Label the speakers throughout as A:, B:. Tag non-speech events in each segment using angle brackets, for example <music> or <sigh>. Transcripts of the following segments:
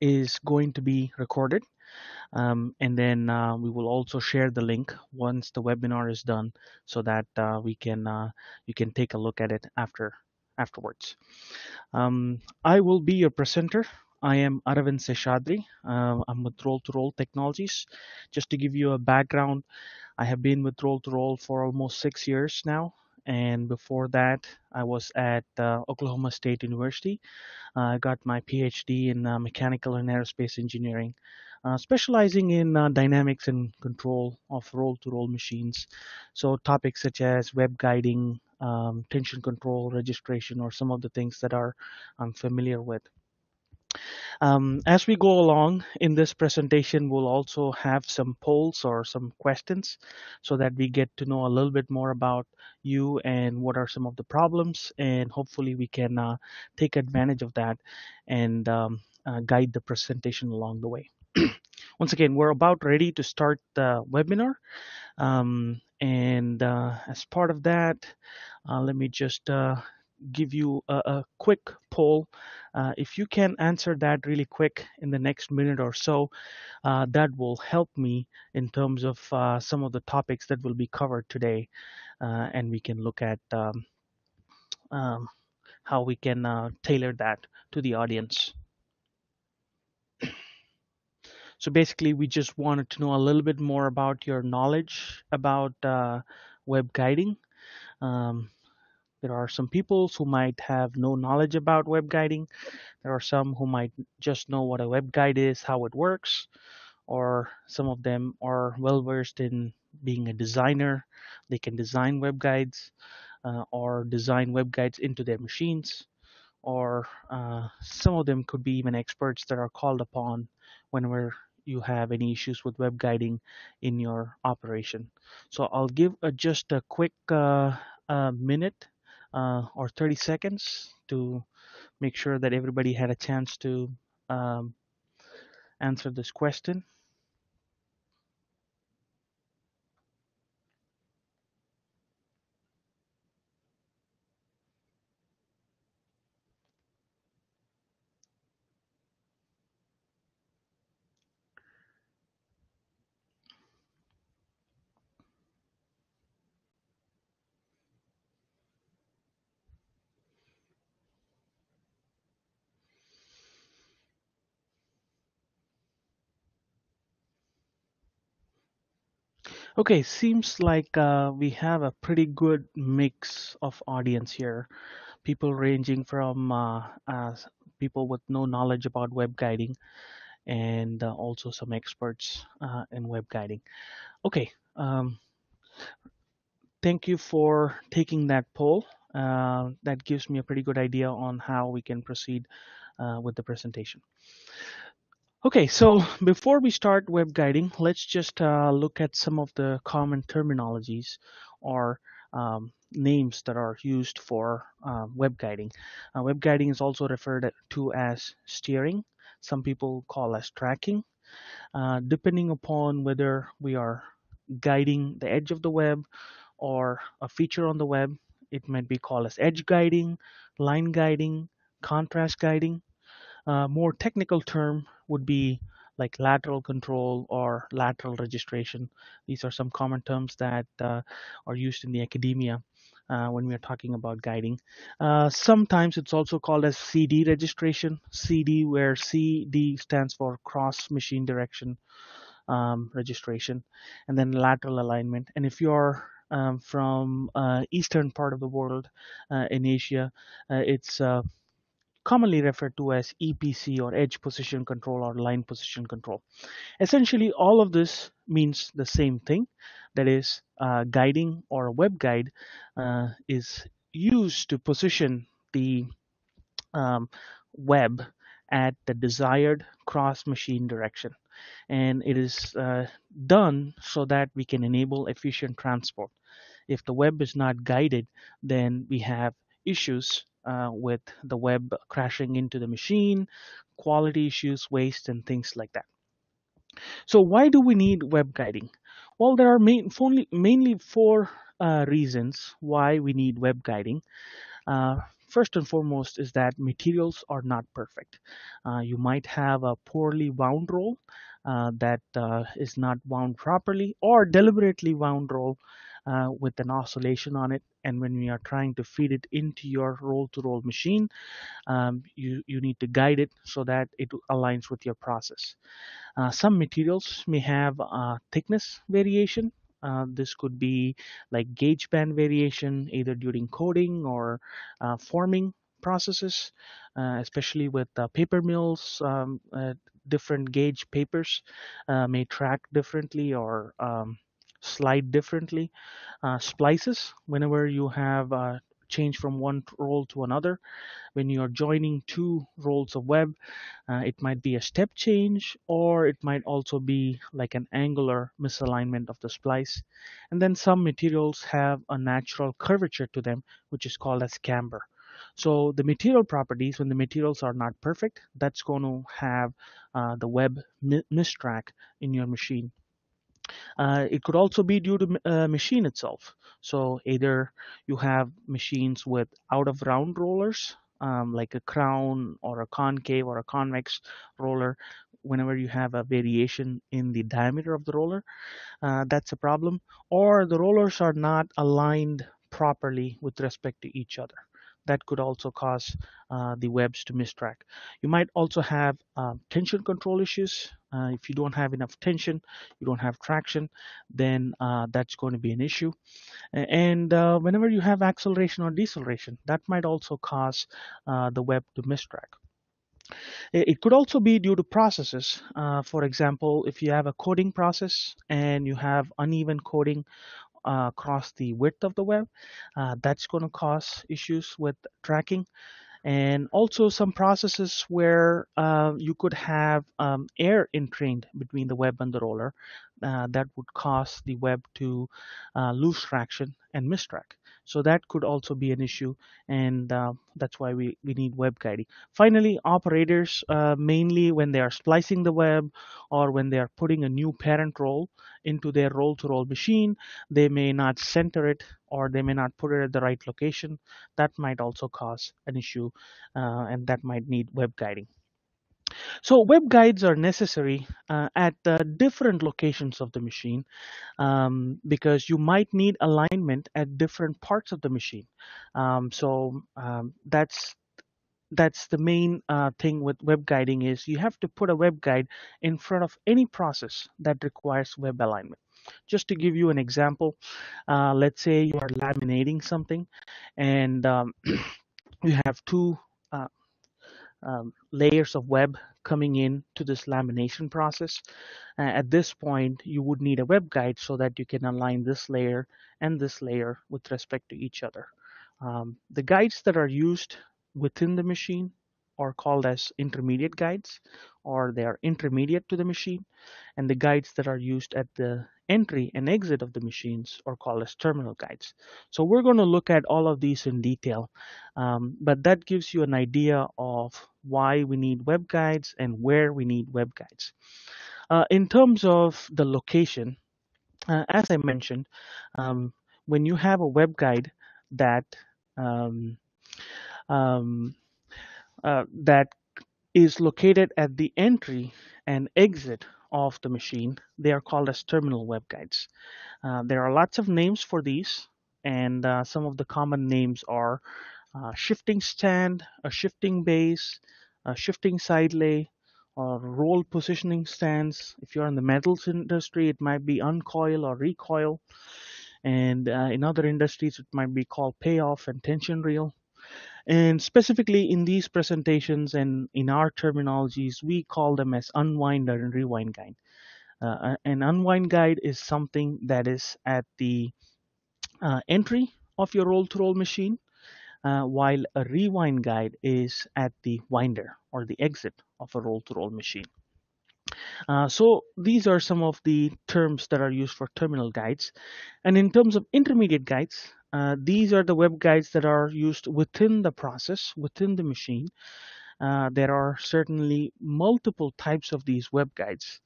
A: is going to be recorded. Um, and then uh, we will also share the link once the webinar is done so that uh, we can uh, you can take a look at it after afterwards. Um, I will be your presenter. I am Aravind Seshadri. Uh, I'm with Roll-2-Roll Technologies. Just to give you a background, I have been with Roll-2-Roll for almost six years now. And before that, I was at uh, Oklahoma State University. I got my PhD in uh, mechanical and aerospace engineering, uh, specializing in uh, dynamics and control of roll to roll machines. So, topics such as web guiding, um, tension control, registration, or some of the things that are I'm familiar with. Um, as we go along in this presentation, we'll also have some polls or some questions so that we get to know a little bit more about you and what are some of the problems, and hopefully we can uh, take advantage of that and um, uh, guide the presentation along the way. <clears throat> Once again, we're about ready to start the webinar. Um, and uh, as part of that, uh, let me just uh, give you a, a quick poll. Uh, if you can answer that really quick in the next minute or so, uh, that will help me in terms of uh, some of the topics that will be covered today. Uh, and we can look at um, um, how we can uh, tailor that to the audience. So basically, we just wanted to know a little bit more about your knowledge about uh, web guiding. Um, there are some people who might have no knowledge about web guiding. There are some who might just know what a web guide is, how it works, or some of them are well versed in being a designer. They can design web guides uh, or design web guides into their machines, or uh, some of them could be even experts that are called upon whenever you have any issues with web guiding in your operation. So I'll give a, just a quick uh, uh, minute uh, or 30 seconds to make sure that everybody had a chance to um, answer this question. Okay, seems like uh, we have a pretty good mix of audience here. People ranging from uh, uh, people with no knowledge about web guiding and uh, also some experts uh, in web guiding. Okay, um, thank you for taking that poll. Uh, that gives me a pretty good idea on how we can proceed uh, with the presentation. Okay, so before we start web guiding, let's just uh, look at some of the common terminologies or um, names that are used for uh, web guiding. Uh, web guiding is also referred to as steering. Some people call as tracking. Uh, depending upon whether we are guiding the edge of the web or a feature on the web, it might be called as edge guiding, line guiding, contrast guiding. Uh, more technical term would be like lateral control or lateral registration. These are some common terms that uh, are used in the academia uh, when we are talking about guiding. Uh, sometimes it's also called as CD registration. CD, where CD stands for cross machine direction um, registration, and then lateral alignment. And if you're um, from uh, eastern part of the world uh, in Asia, uh, it's commonly referred to as EPC or edge position control or line position control. Essentially, all of this means the same thing. That is, uh, guiding or a web guide uh, is used to position the um, web at the desired cross machine direction. And it is uh, done so that we can enable efficient transport. If the web is not guided, then we have issues uh, with the web crashing into the machine, quality issues, waste, and things like that. So why do we need web guiding? Well, there are main, mainly four uh, reasons why we need web guiding. Uh, first and foremost is that materials are not perfect. Uh, you might have a poorly wound roll uh, that uh, is not wound properly or deliberately wound roll uh, with an oscillation on it. And when we are trying to feed it into your roll to roll machine, um, you, you need to guide it so that it aligns with your process. Uh, some materials may have uh, thickness variation. Uh, this could be like gauge band variation either during coating or uh, forming processes, uh, especially with paper mills. Um, different gauge papers may track differently or um, slide differently. Uh, splices, whenever you have uh, change from one roll to another, when you are joining two rolls of web, uh, it might be a step change or it might also be like an angular misalignment of the splice. And then some materials have a natural curvature to them, which is called as camber. So the material properties, when the materials are not perfect, that's going to have uh, the web mistrack in your machine. Uh, it could also be due to uh, machine itself. So either you have machines with out of round rollers, um, like a crown or a concave or a convex roller. Whenever you have a variation in the diameter of the roller, uh, that's a problem. Or the rollers are not aligned properly with respect to each other that could also cause uh, the webs to mistrack. You might also have um, tension control issues. Uh, if you don't have enough tension, you don't have traction, then uh, that's going to be an issue. And uh, whenever you have acceleration or deceleration, that might also cause uh, the web to mistrack. It could also be due to processes. Uh, for example, if you have a coating process and you have uneven coating uh, across the width of the web. Uh, that's going to cause issues with tracking. And also some processes where uh, you could have um, air entrained between the web and the roller uh, that would cause the web to uh, lose traction and mistrack. So that could also be an issue, and uh, that's why we, we need web guiding. Finally, operators, uh, mainly when they are splicing the web or when they are putting a new parent roll into their roll-to-roll machine, they may not center it or they may not put it at the right location. That might also cause an issue, uh, and that might need web guiding. So web guides are necessary uh, at uh, different locations of the machine um, because you might need alignment at different parts of the machine. Um, so um, that's that's the main uh, thing with web guiding is you have to put a web guide in front of any process that requires web alignment. Just to give you an example, uh, let's say you are laminating something and um, <clears throat> you have two um, layers of web coming in to this lamination process. Uh, at this point, you would need a web guide so that you can align this layer and this layer with respect to each other. Um, the guides that are used within the machine are called as intermediate guides or they are intermediate to the machine and the guides that are used at the entry and exit of the machines are called as terminal guides. So we're going to look at all of these in detail, um, but that gives you an idea of why we need web guides and where we need web guides. Uh, in terms of the location, uh, as I mentioned, um, when you have a web guide that um, um uh, that is located at the entry and exit of the machine. They are called as terminal web guides. Uh, there are lots of names for these, and uh, some of the common names are uh, shifting stand, a shifting base, a shifting side lay, or roll positioning stands. If you're in the metals industry, it might be uncoil or recoil. And uh, in other industries, it might be called payoff and tension reel. And specifically in these presentations and in our terminologies, we call them as unwind and rewind guide. Uh, an unwind guide is something that is at the uh, entry of your roll-to-roll machine, uh, while a rewind guide is at the winder or the exit of a roll-to-roll machine. Uh, so these are some of the terms that are used for terminal guides. And in terms of intermediate guides, uh, these are the web guides that are used within the process, within the machine. Uh, there are certainly multiple types of these web guides.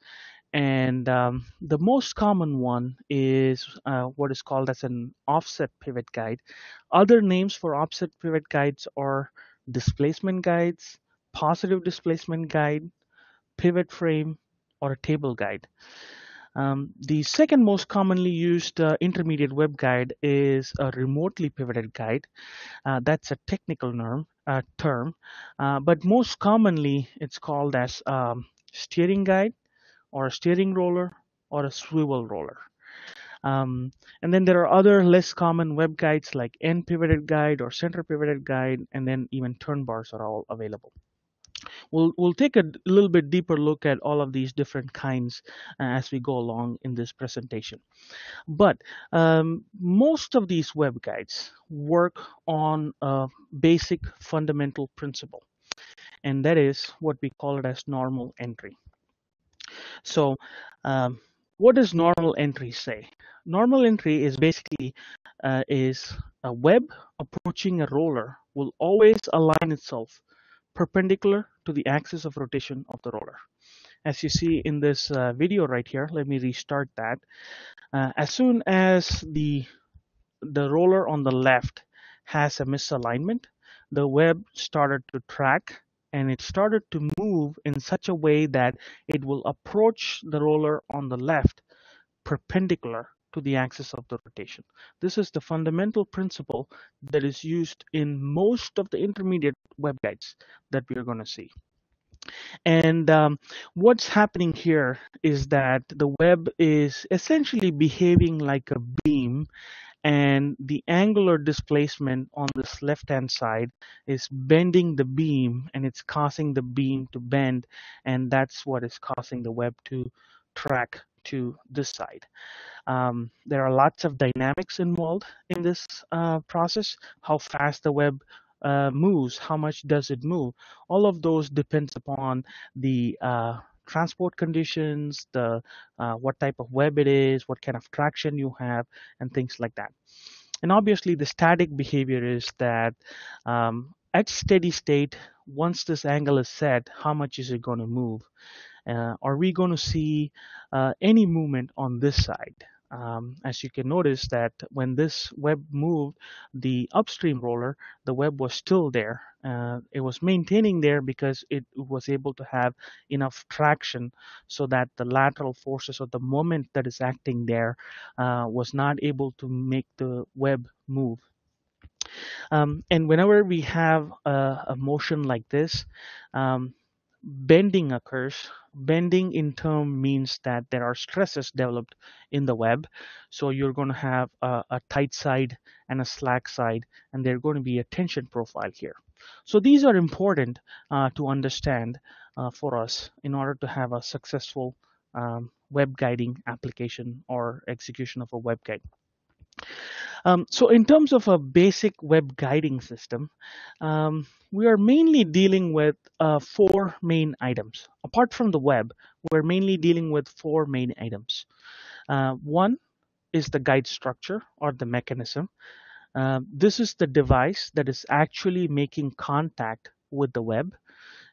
A: and um, the most common one is uh, what is called as an offset pivot guide. Other names for offset pivot guides are displacement guides, positive displacement guide, pivot frame, or a table guide. Um, the second most commonly used uh, intermediate web guide is a remotely pivoted guide. Uh, that's a technical term, uh, term but most commonly it's called as um, steering guide or a steering roller or a swivel roller. Um, and then there are other less common web guides like end pivoted guide or center pivoted guide, and then even turn bars are all available. We'll, we'll take a little bit deeper look at all of these different kinds uh, as we go along in this presentation. But um, most of these web guides work on a basic fundamental principle, and that is what we call it as normal entry. So um, what does normal entry say? Normal entry is basically uh, is a web approaching a roller will always align itself perpendicular to the axis of rotation of the roller. As you see in this uh, video right here, let me restart that. Uh, as soon as the the roller on the left has a misalignment, the web started to track and it started to move in such a way that it will approach the roller on the left perpendicular to the axis of the rotation. This is the fundamental principle that is used in most of the intermediate web guides that we are going to see. And um, what's happening here is that the web is essentially behaving like a beam and the angular displacement on this left hand side is bending the beam and it's causing the beam to bend and that's what is causing the web to track to this side. Um, there are lots of dynamics involved in this uh, process, how fast the web uh, moves, how much does it move. All of those depends upon the uh, transport conditions, the uh, what type of web it is, what kind of traction you have, and things like that. And obviously, the static behavior is that um, at steady state, once this angle is set, how much is it going to move? Uh, are we going to see uh, any movement on this side? um, as you can notice that when this web moved the upstream roller the web was still there uh, it was maintaining there because it was able to have enough traction so that the lateral forces or the moment that is acting there uh, was not able to make the web move um, and whenever we have a, a motion like this um, bending occurs. Bending in term means that there are stresses developed in the web. So you're going to have a, a tight side and a slack side, and there's going to be a tension profile here. So these are important uh, to understand uh, for us in order to have a successful um, web guiding application or execution of a web guide. Um, so in terms of a basic web guiding system, um, we are mainly dealing with uh, four main items. Apart from the web, we're mainly dealing with four main items. Uh, one is the guide structure or the mechanism. Uh, this is the device that is actually making contact with the web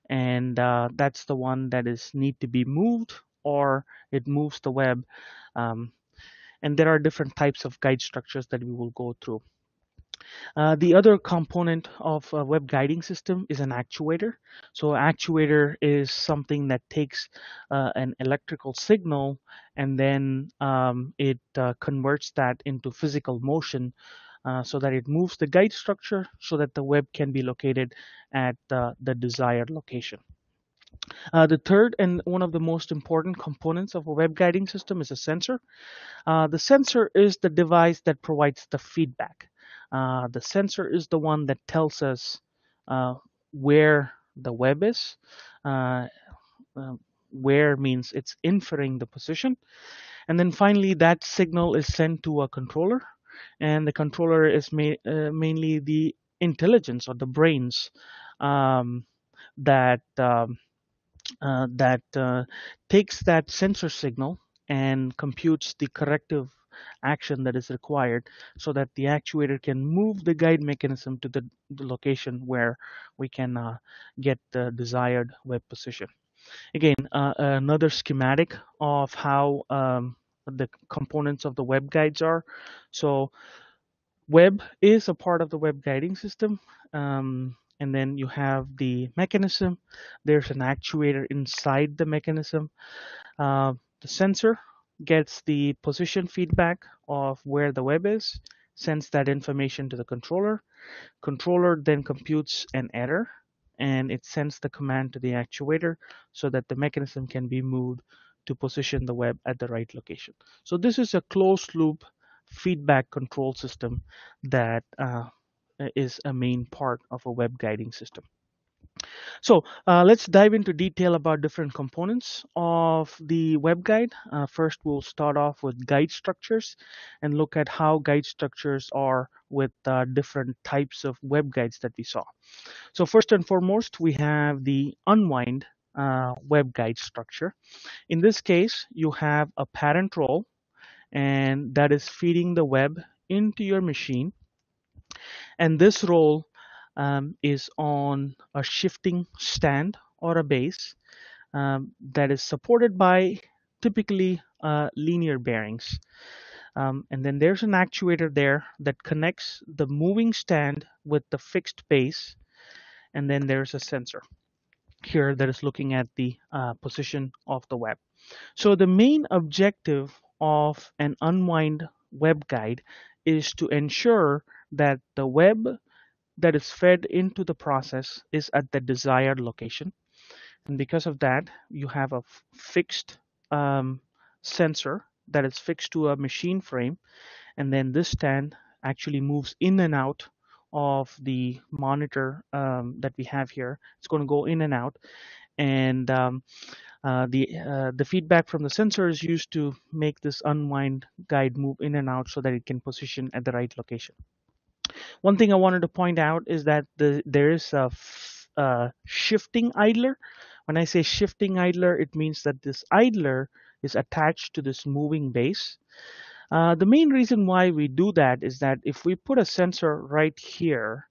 A: and uh, that's the one that is need to be moved or it moves the web um, and there are different types of guide structures that we will go through. Uh, the other component of a web guiding system is an actuator. So actuator is something that takes uh, an electrical signal and then um, it uh, converts that into physical motion uh, so that it moves the guide structure so that the web can be located at the desired location. Uh, the third and one of the most important components of a web guiding system is a sensor. Uh, the sensor is the device that provides the feedback. Uh, the sensor is the one that tells us uh, where the web is. Uh, uh, where means it's inferring the position. And then finally, that signal is sent to a controller. And the controller is ma mainly the intelligence or the brains um, that um, uh, that uh, takes that sensor signal and computes the corrective action that is required so that the actuator can move the guide mechanism to the, the location where we can uh, get the desired web position. Again, uh, another schematic of how um, the components of the web guides are. So web is a part of the web guiding system. Um, and then you have the mechanism. There's an actuator inside the mechanism. Uh, the sensor gets the position feedback of where the web is, sends that information to the controller. Controller then computes an error and it sends the command to the actuator so that the mechanism can be moved to position the web at the right location. So this is a closed loop feedback control system that uh, is a main part of a web guiding system. So uh, let's dive into detail about different components of the web guide. Uh, first, we'll start off with guide structures and look at how guide structures are with uh, different types of web guides that we saw. So first and foremost, we have the unwind uh, web guide structure. In this case, you have a parent roll and that is feeding the web into your machine. And this roll um, is on a shifting stand or a base um, that is supported by typically uh, linear bearings. Um, and then there's an actuator there that connects the moving stand with the fixed base. And then there's a sensor here that is looking at the uh, position of the web. So the main objective of an unwind web guide is to ensure that the web that is fed into the process is at the desired location. And because of that, you have a fixed um, sensor that is fixed to a machine frame. And then this stand actually moves in and out of the monitor um, that we have here. It's going to go in and out. And um, uh, the uh, the feedback from the sensor is used to make this unwind guide move in and out so that it can position at the right location. One thing I wanted to point out is that the, there is a uh, shifting idler. When I say shifting idler, it means that this idler is attached to this moving base. Uh, the main reason why we do that is that if we put a sensor right here,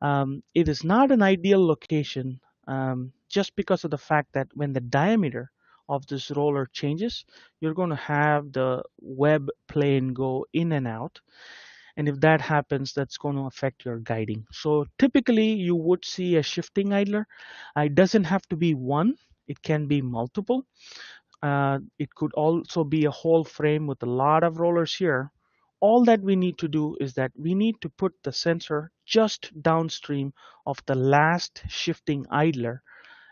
A: um, it is not an ideal location um, just because of the fact that when the diameter of this roller changes, you're going to have the web plane go in and out and if that happens that's going to affect your guiding. So typically you would see a shifting idler. Uh, it doesn't have to be one. It can be multiple. Uh, it could also be a whole frame with a lot of rollers here. All that we need to do is that we need to put the sensor just downstream of the last shifting idler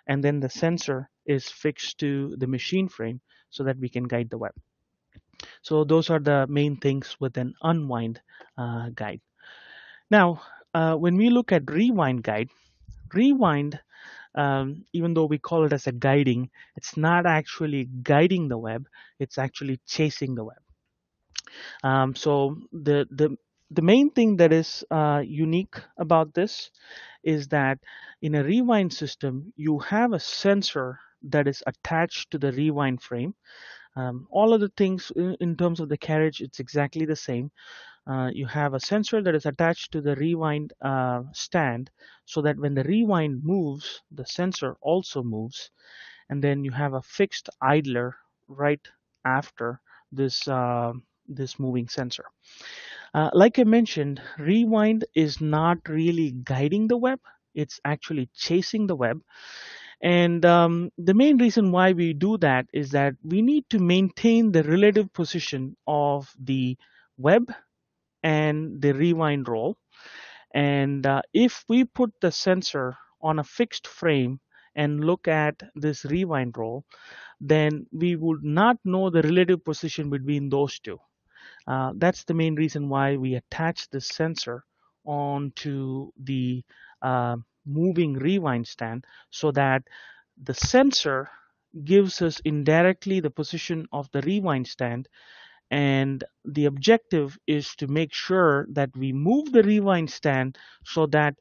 A: and then the sensor is fixed to the machine frame so that we can guide the web so those are the main things with an unwind uh, guide. Now, uh, when we look at rewind guide, rewind, um, even though we call it as a guiding, it's not actually guiding the web, it's actually chasing the web. Um, so the, the, the main thing that is uh, unique about this is that in a rewind system, you have a sensor that is attached to the rewind frame um, all of the things in, in, terms of the carriage, it's exactly the same. Uh, you have a sensor that is attached to the rewind uh, stand so that when the rewind moves, the sensor also moves. And then you have a fixed idler right after this, uh, this moving sensor. Uh, like I mentioned, rewind is not really guiding the web. It's actually chasing the web. And um, the main reason why we do that is that we need to maintain the relative position of the web and the rewind roll. And uh, if we put the sensor on a fixed frame and look at this rewind roll, then we would not know the relative position between those two. Uh, that's the main reason why we attach the sensor onto the uh, moving rewind stand so that the sensor gives us indirectly the position of the rewind stand and the objective is to make sure that we move the rewind stand so that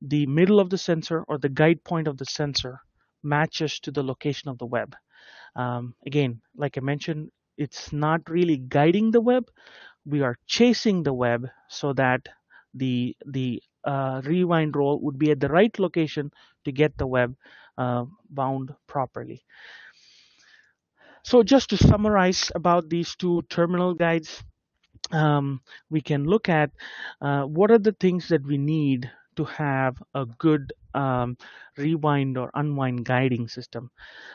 A: the middle of the sensor or the guide point of the sensor matches to the location of the web. Um, again, like I mentioned, it's not really guiding the web. We are chasing the web so that the the uh, rewind roll would be at the right location to get the web uh, bound properly. So just to summarize about these two terminal guides, um, we can look at uh, what are the things that we need to have a good um, rewind or unwind guiding system.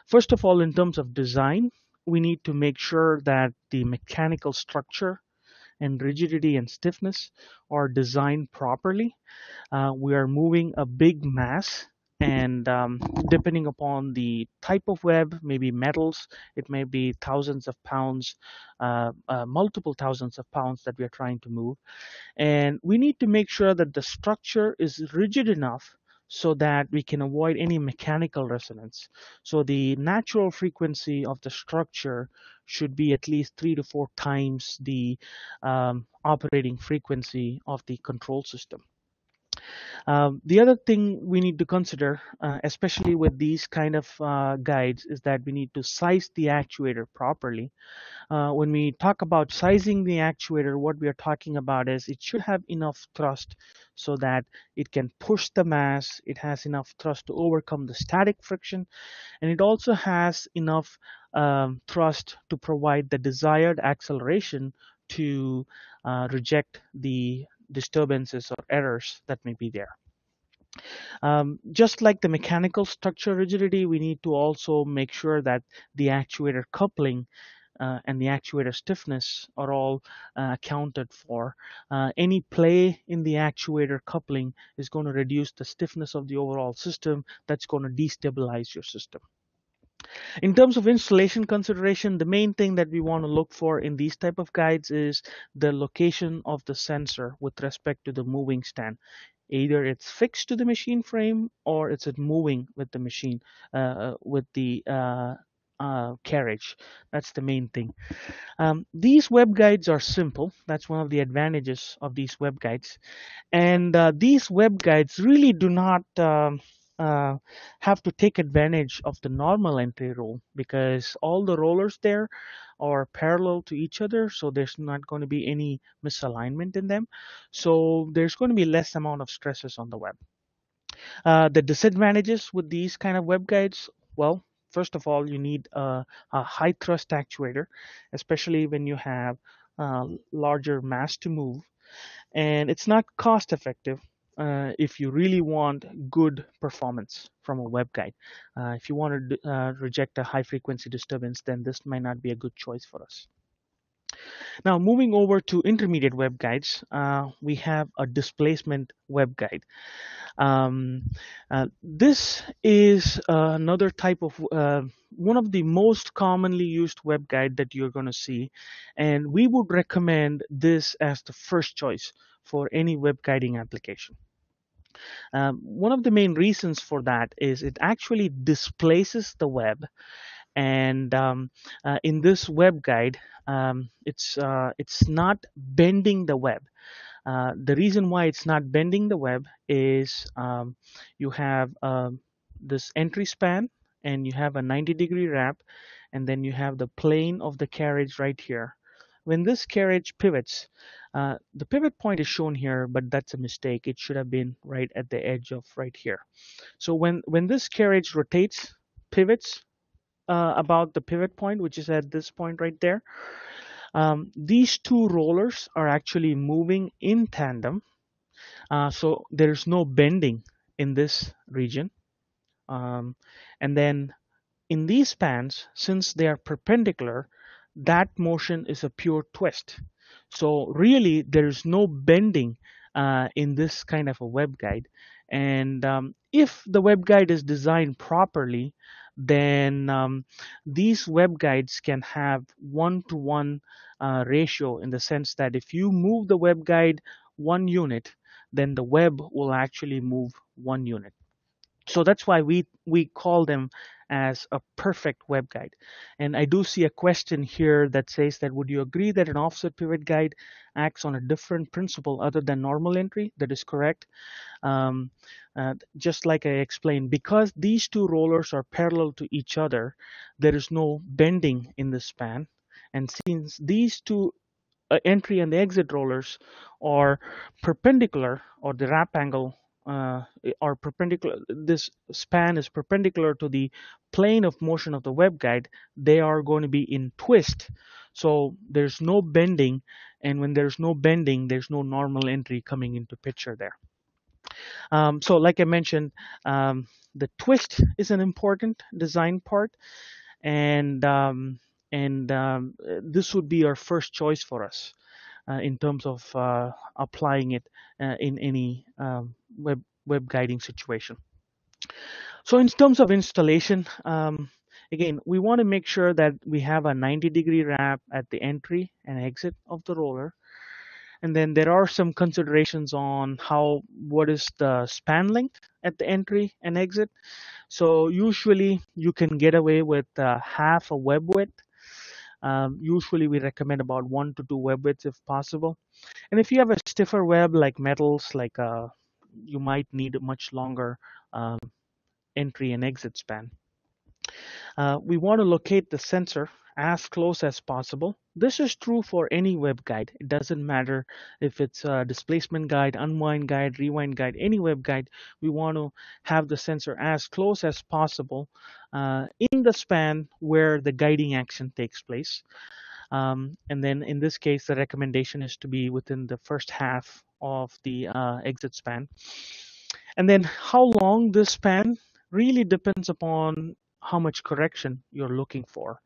A: First of all, in terms of design, we need to make sure that the mechanical structure and rigidity and stiffness are designed properly. Uh, we are moving a big mass and um, depending upon the type of web maybe metals it may be thousands of pounds uh, uh, multiple thousands of pounds that we are trying to move and we need to make sure that the structure is rigid enough so that we can avoid any mechanical resonance. So the natural frequency of the structure should be at least three to four times the um, operating frequency of the control system um, the other thing we need to consider, uh, especially with these kind of uh, guides, is that we need to size the actuator properly. Uh, when we talk about sizing the actuator, what we are talking about is it should have enough thrust so that it can push the mass, it has enough thrust to overcome the static friction, and it also has enough um, thrust to provide the desired acceleration to uh, reject the disturbances or errors that may be there. Um, just like the mechanical structure rigidity, we need to also make sure that the actuator coupling uh, and the actuator stiffness are all uh, accounted for. Uh, any play in the actuator coupling is going to reduce the stiffness of the overall system. That's going to destabilize your system. In terms of installation consideration, the main thing that we want to look for in these type of guides is the location of the sensor with respect to the moving stand. Either it's fixed to the machine frame or it's moving with the machine, uh, with the uh, uh, carriage. That's the main thing. Um, these web guides are simple. That's one of the advantages of these web guides. And uh, these web guides really do not um, uh, have to take advantage of the normal entry rule because all the rollers there are parallel to each other so there's not going to be any misalignment in them. So there's going to be less amount of stresses on the web. Uh, the disadvantages with these kind of web guides well first of all you need a, a high thrust actuator especially when you have uh, larger mass to move and it's not cost effective uh, if you really want good performance from a web guide. Uh, if you want to uh, reject a high frequency disturbance, then this might not be a good choice for us. Now, moving over to intermediate web guides, uh, we have a displacement web guide. Um, uh, this is uh, another type of one of the most commonly used web guide that you're going to see, and we would recommend this as the first choice for any web guiding application. Um, one of the main reasons for that is it actually displaces the web. And um, uh, in this web guide um, it's uh, it's not bending the web. Uh, the reason why it's not bending the web is um, you have um, this entry span and you have a 90 degree wrap and then you have the plane of the carriage right here when this carriage pivots, uh, the pivot point is shown here, but that's a mistake. It should have been right at the edge of right here. So when, when this carriage rotates, pivots uh, about the pivot point, which is at this point right there, um, these two rollers are actually moving in tandem. Uh, so there's no bending in this region. Um, and then in these spans, since they are perpendicular, that motion is a pure twist. So really, there is no bending uh, in this kind of a web guide. And um, if the web guide is designed properly, then um, these web guides can have one-to-one uh, ratio in the sense that if you move the web guide one unit, then the web will actually move one unit. So that's why we we call them as a perfect web guide. And I do see a question here that says that would you agree that an offset pivot guide acts on a different principle other than normal entry? That is correct. Um, uh, just like I explained, because these two rollers are parallel to each other, there is no bending in the span. And since these two uh, entry and exit rollers are perpendicular or the wrap angle uh, are perpendicular, this span is perpendicular to the plane of motion of the web guide, they are going to be in twist. So there's no bending, and when there's no bending, there's no normal entry coming into picture there. Um, so like I mentioned, um, the twist is an important design part, and um, and um, this would be our first choice for us in terms of uh, applying it uh, in any um, web web guiding situation. So in terms of installation, um, again, we want to make sure that we have a 90 degree wrap at the entry and exit of the roller. And then there are some considerations on how what is the span length at the entry and exit. So usually you can get away with uh, half a web width. Um, usually we recommend about one to two web widths if possible. And if you have a stiffer web like metals, like uh, you might need a much longer um, entry and exit span. Uh, we want to locate the sensor as close as possible. This is true for any web guide. It doesn't matter if it's a displacement guide, unwind guide, rewind guide, any web guide. We want to have the sensor as close as possible uh, in the span where the guiding action takes place. Um, and then in this case, the recommendation is to be within the first half of the uh, exit span. And then how long this span really depends upon how much correction you're looking for.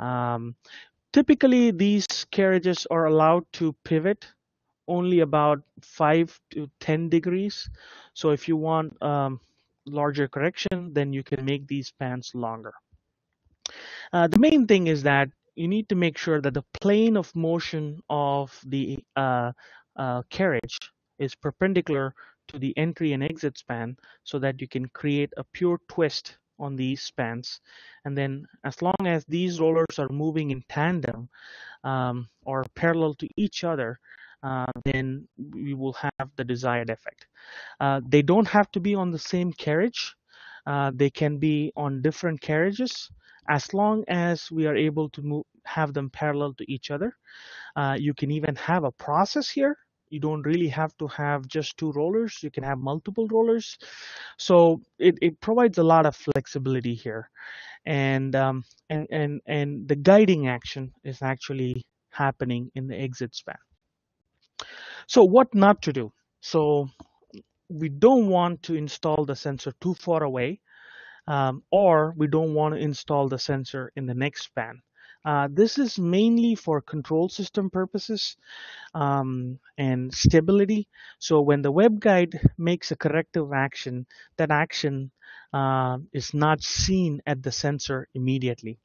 A: Um, typically, these carriages are allowed to pivot only about 5 to 10 degrees. So if you want um, larger correction, then you can make these spans longer. Uh, the main thing is that you need to make sure that the plane of motion of the uh, uh, carriage is perpendicular to the entry and exit span so that you can create a pure twist on these spans. And then as long as these rollers are moving in tandem um, or parallel to each other, uh, then we will have the desired effect. Uh, they don't have to be on the same carriage. Uh, they can be on different carriages as long as we are able to move, have them parallel to each other. Uh, you can even have a process here you don't really have to have just two rollers you can have multiple rollers. So it, it provides a lot of flexibility here. And um, and and and the guiding action is actually happening in the exit span. So what not to do? So we don't want to install the sensor too far away um, or we don't want to install the sensor in the next span uh, this is mainly for control system purposes um, and stability. So when the web guide makes a corrective action, that action uh, is not seen at the sensor immediately.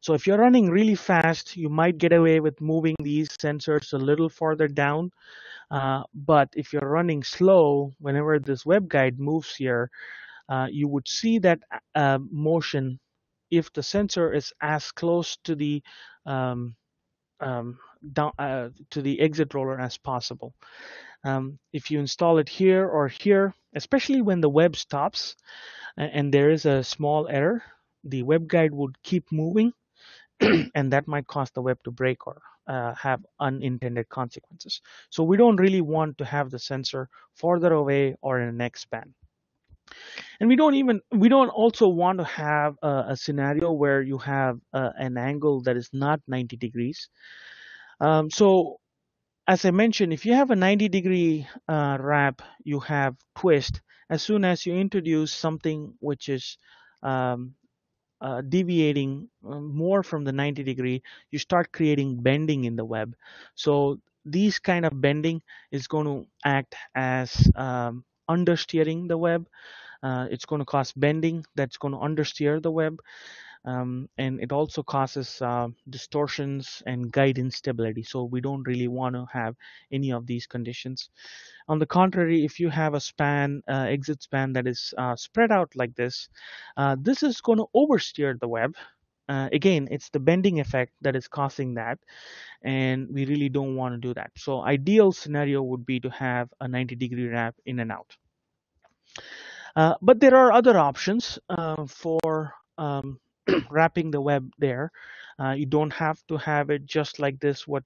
A: So if you're running really fast, you might get away with moving these sensors a little farther down. Uh, but if you're running slow, whenever this web guide moves here, uh, you would see that uh, motion if the sensor is as close to the um, um, down, uh, to the exit roller as possible. Um, if you install it here or here, especially when the web stops and there is a small error, the web guide would keep moving <clears throat> and that might cause the web to break or uh, have unintended consequences. So we don't really want to have the sensor further away or in the next span and we don't even we don't also want to have a, a scenario where you have uh, an angle that is not 90 degrees um, so as I mentioned, if you have a 90 degree uh, wrap, you have twist. As soon as you introduce something which is um, uh, deviating uh, more from the 90 degree, you start creating bending in the web. So these kind of bending is going to act as um, understeering the web. Uh, it's going to cause bending that's going to understeer the web. Um, and it also causes uh, distortions and guide instability. So we don't really want to have any of these conditions. On the contrary, if you have a span, uh, exit span that is uh, spread out like this, uh, this is going to oversteer the web. Uh, again, it's the bending effect that is causing that, and we really don't want to do that. So ideal scenario would be to have a 90 degree wrap in and out. Uh, but there are other options uh, for um, <clears throat> wrapping the web there. Uh, you don't have to have it just like this, what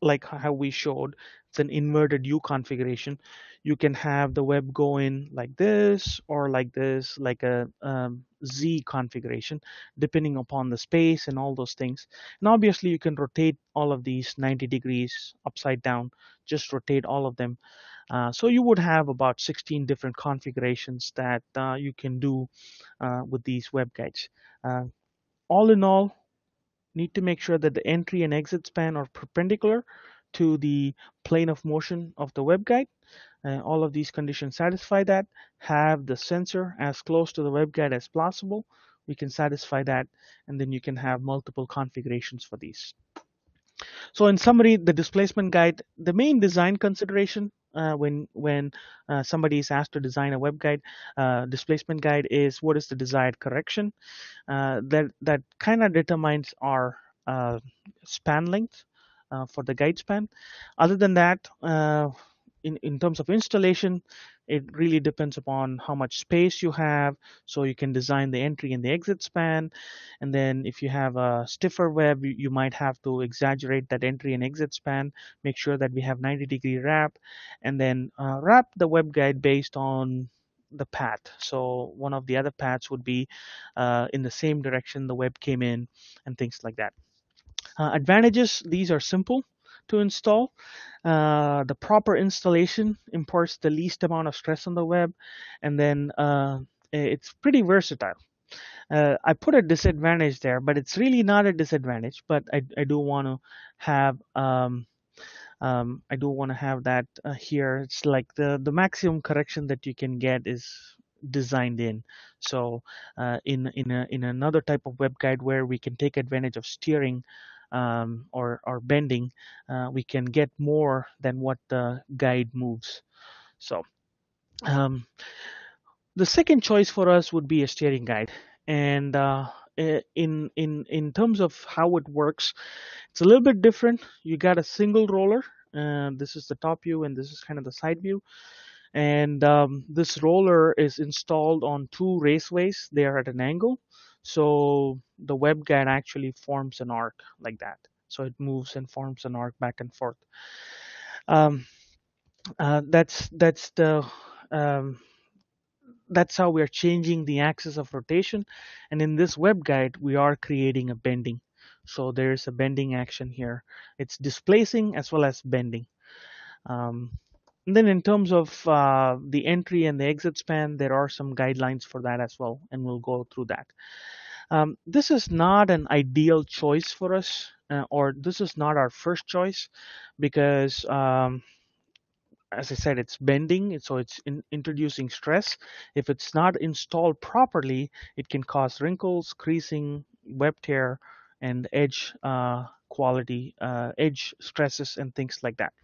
A: like how we showed, it's an inverted U configuration. You can have the web going like this or like this, like a um, Z configuration, depending upon the space and all those things. And obviously, you can rotate all of these 90 degrees upside down, just rotate all of them. Uh, so you would have about 16 different configurations that uh, you can do uh, with these web guides. Uh, all in all, need to make sure that the entry and exit span are perpendicular to the plane of motion of the web guide. Uh, all of these conditions satisfy that. Have the sensor as close to the web guide as possible. We can satisfy that, and then you can have multiple configurations for these. So in summary, the displacement guide, the main design consideration uh, when when uh, somebody is asked to design a web guide, uh, displacement guide is what is the desired correction. Uh, that that kind of determines our uh, span length uh, for the guide span. Other than that, in in terms of installation, it really depends upon how much space you have. So you can design the entry and the exit span. And then if you have a stiffer web you, you might have to exaggerate that entry and exit span make sure that we have 90 degree wrap and then uh, wrap the web guide based on the path. So one of the other paths would be uh, in the same direction the web came in and things like that. Uh, advantages these are simple to install. Uh, the proper installation imparts the least amount of stress on the web, and then uh, it's pretty versatile. Uh, I put a disadvantage there, but it's really not a disadvantage. But I, I do want to have um, um, I do want to have that uh, here. It's like the the maximum correction that you can get is designed in. So uh, in in a, in another type of web guide where we can take advantage of steering um, or, or bending, uh, we can get more than what the guide moves. So um, the second choice for us would be a steering guide. And uh, in in in terms of how it works, it's a little bit different. You got a single roller. Uh, this is the top view, and this is kind of the side view. And um, this roller is installed on two raceways. They are at an angle, so the web guide actually forms an arc like that. So it moves and forms an arc back and forth. Um, uh, that's that's the um, that's how we are changing the axis of rotation. And in this web guide, we are creating a bending. So there's a bending action here. It's displacing as well as bending. Um, and then in terms of uh, the entry and the exit span, there are some guidelines for that as well, and we'll go through that. Um, this is not an ideal choice for us, uh, or this is not our first choice, because um, as I said, it's bending, so it's in introducing stress. If it's not installed properly, it can cause wrinkles, creasing, web tear, and edge uh, quality, uh, edge stresses, and things like that.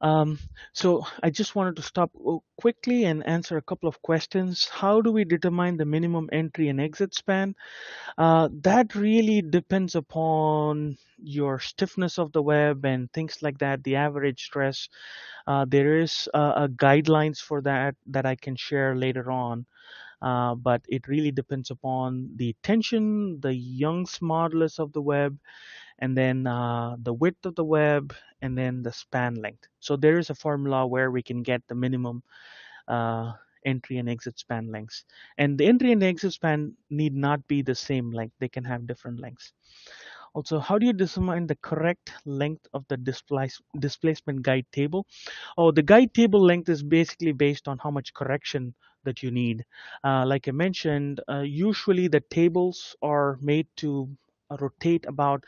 A: Um, so I just wanted to stop uh, quickly and answer a couple of questions. How do we determine the minimum entry and exit span? Uh, that really depends upon your stiffness of the web and things like that, the average stress. Uh, there is a guidelines for that that I can share later on. Uh, but it really depends upon the tension, the Young's modulus of the web, and then uh, the width of the web, and then the span length. So there is a formula where we can get the minimum uh, entry and exit span lengths. And the entry and exit span need not be the same length. They can have different lengths. Also, how do you determine the correct length of the displace, displacement guide table? Oh, the guide table length is basically based on how much correction that you need. Uh, like I mentioned, uh, usually the tables are made to rotate about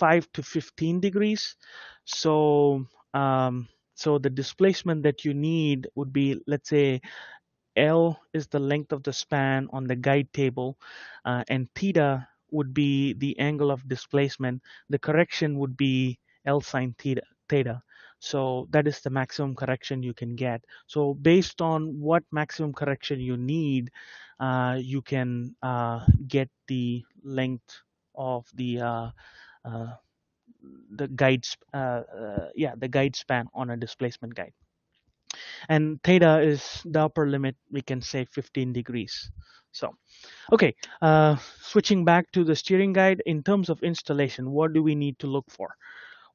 A: 5 to 15 degrees. So, um, so the displacement that you need would be, let's say, L is the length of the span on the guide table, uh, and theta would be the angle of displacement. The correction would be L sine theta. theta. So that is the maximum correction you can get. So based on what maximum correction you need, uh, you can uh, get the length of the uh, the guides uh, uh, yeah the guide span on a displacement guide. And theta is the upper limit we can say 15 degrees. So okay uh, switching back to the steering guide in terms of installation what do we need to look for?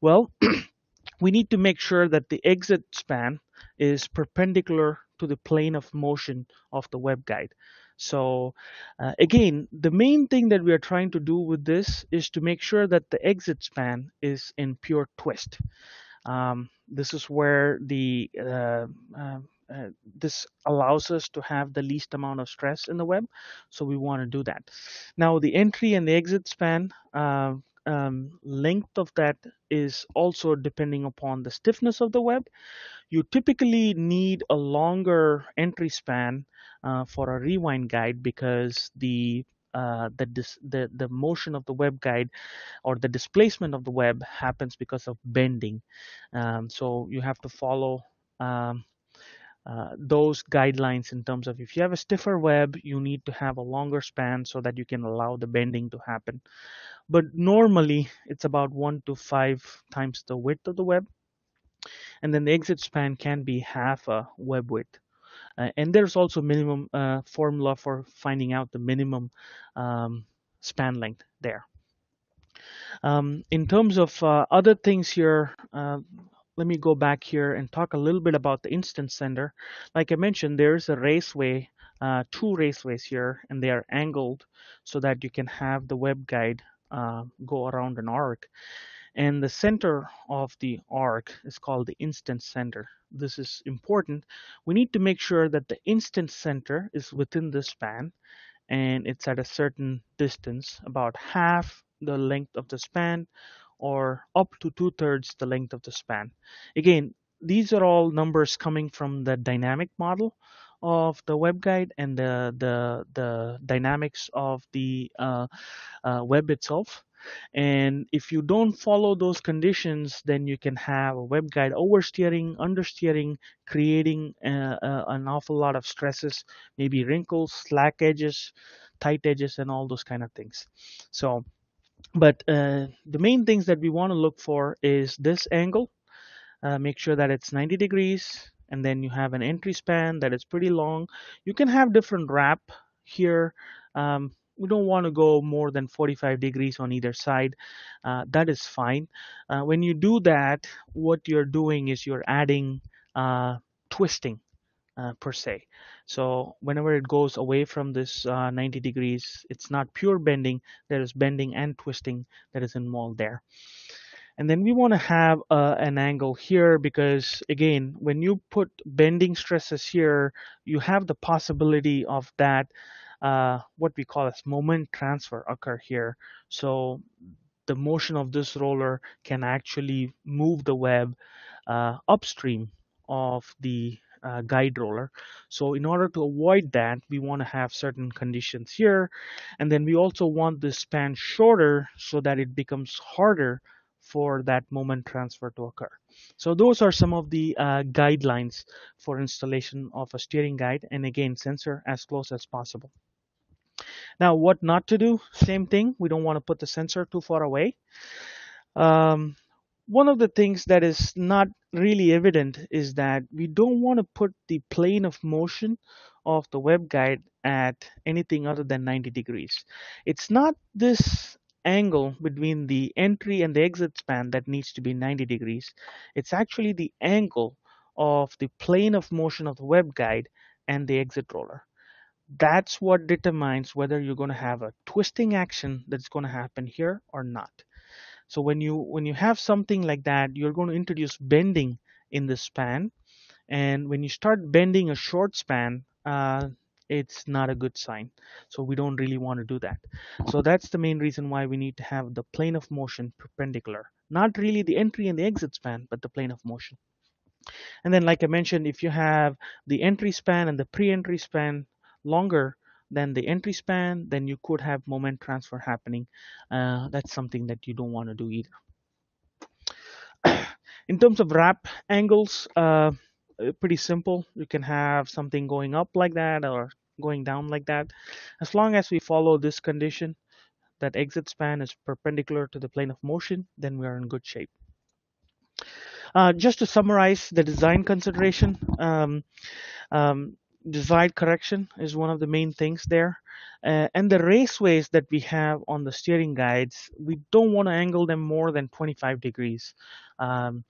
A: Well <clears throat> we need to make sure that the exit span is perpendicular to the plane of motion of the web guide so uh, again the main thing that we are trying to do with this is to make sure that the exit span is in pure twist. Um, this is where the uh, uh, uh, this allows us to have the least amount of stress in the web. So we want to do that. Now the entry and the exit span uh, um, length of that is also depending upon the stiffness of the web you typically need a longer entry span uh, for a rewind guide because the uh, the, the the motion of the web guide or the displacement of the web happens because of bending. Um, so you have to follow um, uh, those guidelines in terms of if you have a stiffer web, you need to have a longer span so that you can allow the bending to happen. But normally it's about one to five times the width of the web. And then the exit span can be half a web width. Uh, and there's also minimum uh, formula for finding out the minimum um, span length there. Um, in terms of uh, other things here, uh, let me go back here and talk a little bit about the instant center. Like I mentioned, there's a raceway, uh, two raceways here, and they are angled so that you can have the web guide uh, go around an arc. And the center of the arc is called the instant center. This is important. We need to make sure that the instant center is within the span and it's at a certain distance, about half the length of the span or up to two-thirds the length of the span. Again, these are all numbers coming from the dynamic model of the web guide and the the, the dynamics of the uh, uh, web itself. And if you don't follow those conditions, then you can have a web guide oversteering, understeering, creating uh, uh, an awful lot of stresses, maybe wrinkles, slack edges, tight edges, and all those kind of things. So, but uh, the main things that we want to look for is this angle. Uh, make sure that it's 90 degrees, and then you have an entry span that is pretty long. You can have different wrap here. Um, we don't want to go more than 45 degrees on either side. Uh, that is fine. Uh, when you do that, what you're doing is you're adding uh, twisting uh, per se. So whenever it goes away from this uh, 90 degrees, it's not pure bending. There is bending and twisting that is involved there. And then we want to have uh, an angle here because again, when you put bending stresses here, you have the possibility of that uh, what we call as moment transfer occur here. So the motion of this roller can actually move the web uh, upstream of the uh, guide roller. So in order to avoid that, we want to have certain conditions here. And then we also want the span shorter so that it becomes harder for that moment transfer to occur. So those are some of the uh, guidelines for installation of a steering guide and again sensor as close as possible. Now what not to do, same thing. We don't want to put the sensor too far away. Um, one of the things that is not really evident is that we don't want to put the plane of motion of the web guide at anything other than 90 degrees. It's not this angle between the entry and the exit span that needs to be 90 degrees. It's actually the angle of the plane of motion of the web guide and the exit roller. That's what determines whether you're going to have a twisting action that's going to happen here or not. So when you when you have something like that, you're going to introduce bending in the span, and when you start bending a short span, uh, it's not a good sign. So we don't really want to do that. So that's the main reason why we need to have the plane of motion perpendicular. Not really the entry and the exit span, but the plane of motion. And then, like I mentioned, if you have the entry span and the pre-entry span longer than the entry span, then you could have moment transfer happening. Uh, that's something that you don't want to do either. <coughs> In terms of wrap angles, uh, uh, pretty simple. You can have something going up like that or going down like that. As long as we follow this condition, that exit span is perpendicular to the plane of motion, then we are in good shape. Uh, just to summarize the design consideration, um, um, design correction is one of the main things there. Uh, and the raceways that we have on the steering guides, we don't want to angle them more than 25 degrees. Um,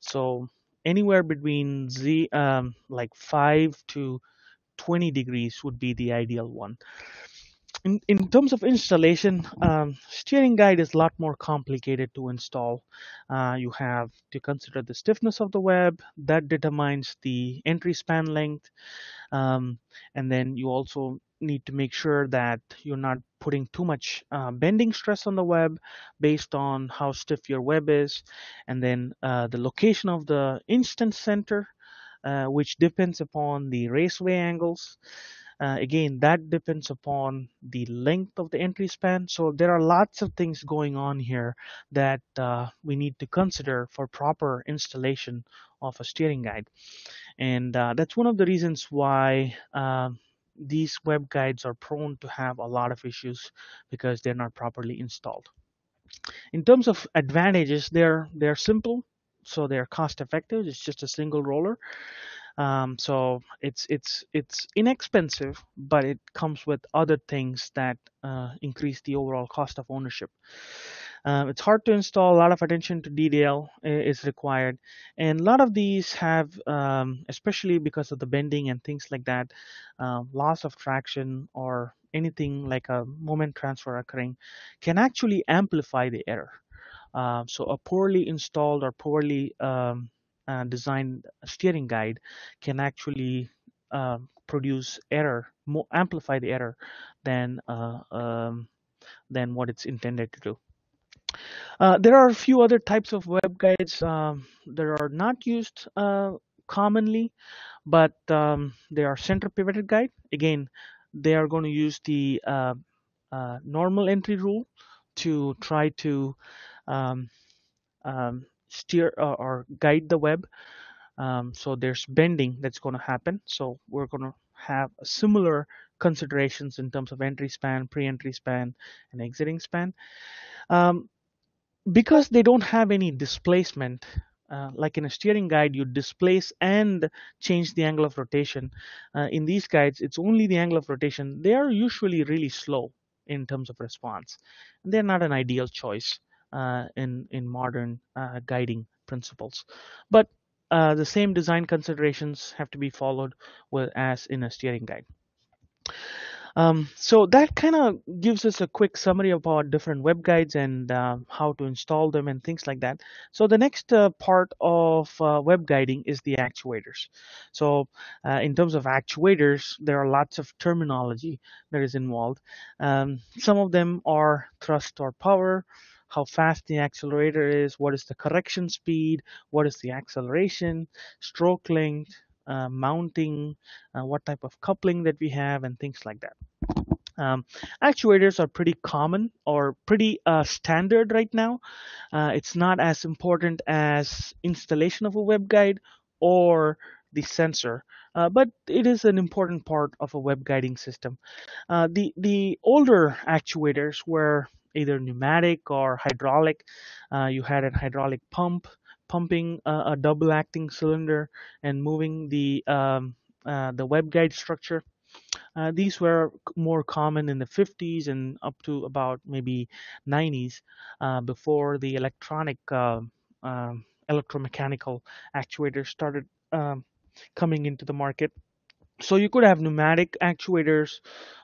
A: so anywhere between z um, like 5 to 20 degrees would be the ideal one. In, in terms of installation, um, steering guide is a lot more complicated to install. Uh, you have to consider the stiffness of the web that determines the entry span length. Um, and then you also need to make sure that you're not putting too much uh, bending stress on the web based on how stiff your web is. And then uh, the location of the instant center, uh, which depends upon the raceway angles. Uh, again, that depends upon the length of the entry span. So there are lots of things going on here that uh, we need to consider for proper installation of a steering guide. And uh, that's one of the reasons why uh, these web guides are prone to have a lot of issues because they're not properly installed. In terms of advantages, they're they're simple, so they're cost effective. It's just a single roller. Um, so it's it's it's inexpensive, but it comes with other things that uh, increase the overall cost of ownership. Um, it's hard to install. A lot of attention to detail is required, and a lot of these have, um, especially because of the bending and things like that, uh, loss of traction or anything like a moment transfer occurring, can actually amplify the error. Uh, so a poorly installed or poorly um, uh, designed steering guide can actually uh, produce error, more amplify the error than uh, um, than what it's intended to do. Uh, there are a few other types of web guides um, that are not used uh, commonly, but um, they are center pivoted guide. Again, they are going to use the uh, uh, normal entry rule to try to um, um steer or, or, guide the web. Um, so there's bending that's going to happen. So we're going to have similar considerations in terms of entry span, pre-entry span, and exiting span. Um, because they don't have any displacement uh, like in a steering guide you displace and change the angle of rotation uh, in these guides it's only the angle of rotation they are usually really slow in terms of response they're not an ideal choice uh, in in modern uh, guiding principles but uh, the same design considerations have to be followed with as in a steering guide um, so that kind of gives us a quick summary about different web guides and uh, how to install them and things like that. So the next uh, part of uh, web guiding is the actuators. So uh, in terms of actuators, there are lots of terminology that is involved. Um, some of them are thrust or power, how fast the accelerator is, what is the correction speed, what is the acceleration, stroke length, uh, mounting, uh, what type of coupling that we have, and things like that. Um, actuators are pretty common or pretty uh, standard right now. Uh, it's not as important as installation of a web guide or the sensor, uh, but it is an important part of a web guiding system. Uh, the the older actuators were either pneumatic or hydraulic. Uh, you had a hydraulic pump pumping a, double acting cylinder and moving the um, uh, the web guide structure. Uh, these were more common in the 50s and up to about maybe 90s uh, before the electronic uh, um, electromechanical actuators started um, coming into the market. So you could have pneumatic actuators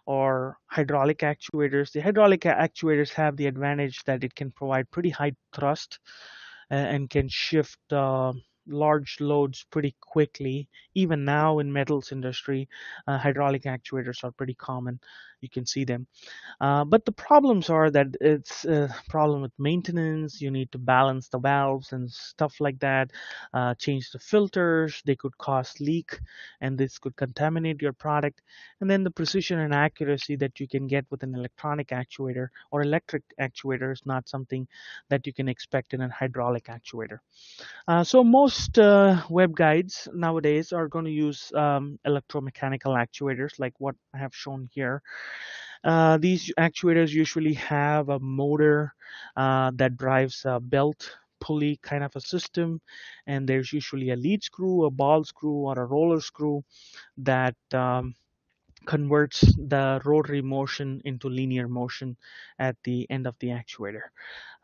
A: or hydraulic actuators. The hydraulic actuators have the advantage that it can provide pretty high thrust and can shift uh, large loads pretty quickly. Even now in metals industry, uh, hydraulic actuators are pretty common. You can see them. Uh, but the problems are that it's a problem with maintenance. You need to balance the valves and stuff like that. Uh, change the filters. They could cause leak and this could contaminate your product. And then the precision and accuracy that you can get with an electronic actuator or electric actuator is not something that you can expect in a hydraulic actuator. Uh, so most uh, web guides nowadays are going to use um, electromechanical actuators like what I have shown here. Uh, these actuators usually have a motor uh, that drives a belt pulley kind of a system, and there's usually a lead screw, a ball screw, or a roller screw that um, converts the rotary motion into linear motion at the end of the actuator.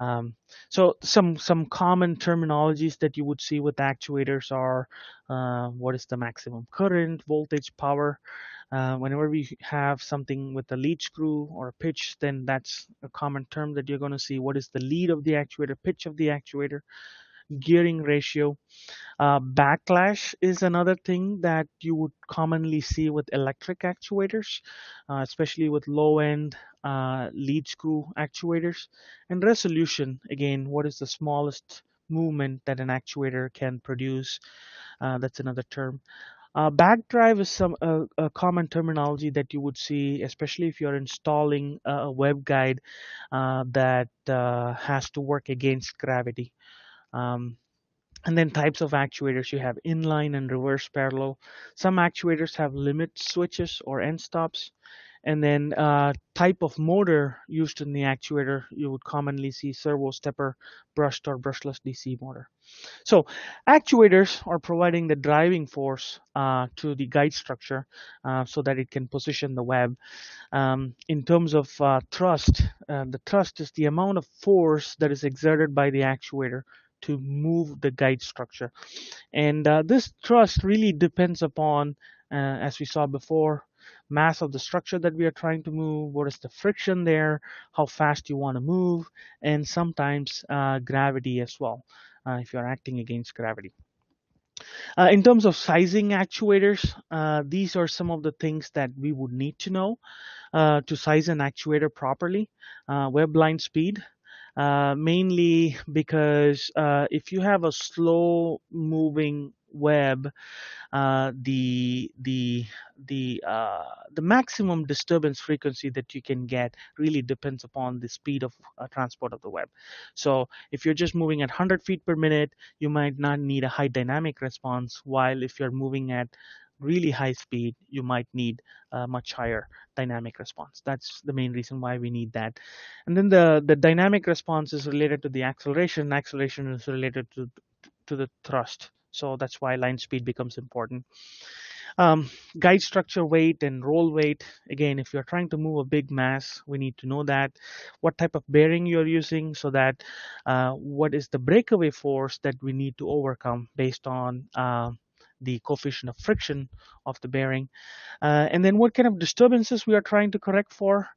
A: Um, so some some common terminologies that you would see with actuators are uh, what is the maximum current, voltage, power. Uh, whenever we have something with a lead screw or a pitch, then that's a common term that you're going to see. What is the lead of the actuator, pitch of the actuator, gearing ratio. Uh, backlash is another thing that you would commonly see with electric actuators, uh, especially with low end uh, lead screw actuators. And resolution, again, what is the smallest movement that an actuator can produce? Uh, that's another term. Uh, backdrive is some uh, a common terminology that you would see, especially if you're installing a web guide uh, that uh, has to work against gravity. Um, and then types of actuators you have inline and reverse parallel. Some actuators have limit switches or end stops. And then uh, type of motor used in the actuator, you would commonly see servo stepper, brushed or brushless DC motor. So actuators are providing the driving force uh, to the guide structure uh, so that it can position the web. Um, in terms of uh, thrust, uh, the thrust is the amount of force that is exerted by the actuator to move the guide structure. And uh, this thrust really depends upon, as we saw before, mass of the structure that we are trying to move, what is the friction there, how fast you want to move, and sometimes uh, gravity as well, uh, if you're acting against gravity. Uh, in terms of sizing actuators, uh, these are some of the things that we would need to know to size an actuator properly. web line speed, uh, mainly because uh, if you have a slow moving web, uh, the the the uh, the maximum disturbance frequency that you can get really depends upon the speed of uh, transport of the web. So if you're just moving at 100 feet per minute, you might not need a high dynamic response. While if you're moving at really high speed, you might need a much higher dynamic response. That's the main reason why we need that. And then the, the dynamic response is related to the acceleration. Acceleration is related to, to the thrust. So that's why line speed becomes important. Um, guide structure weight and roll weight. Again, if you're trying to move a big mass, we need to know that what type of bearing you're using so that uh, what is the breakaway force that we need to overcome based on uh, the coefficient of friction of the bearing. Uh, and then what kind of disturbances we are trying to correct for.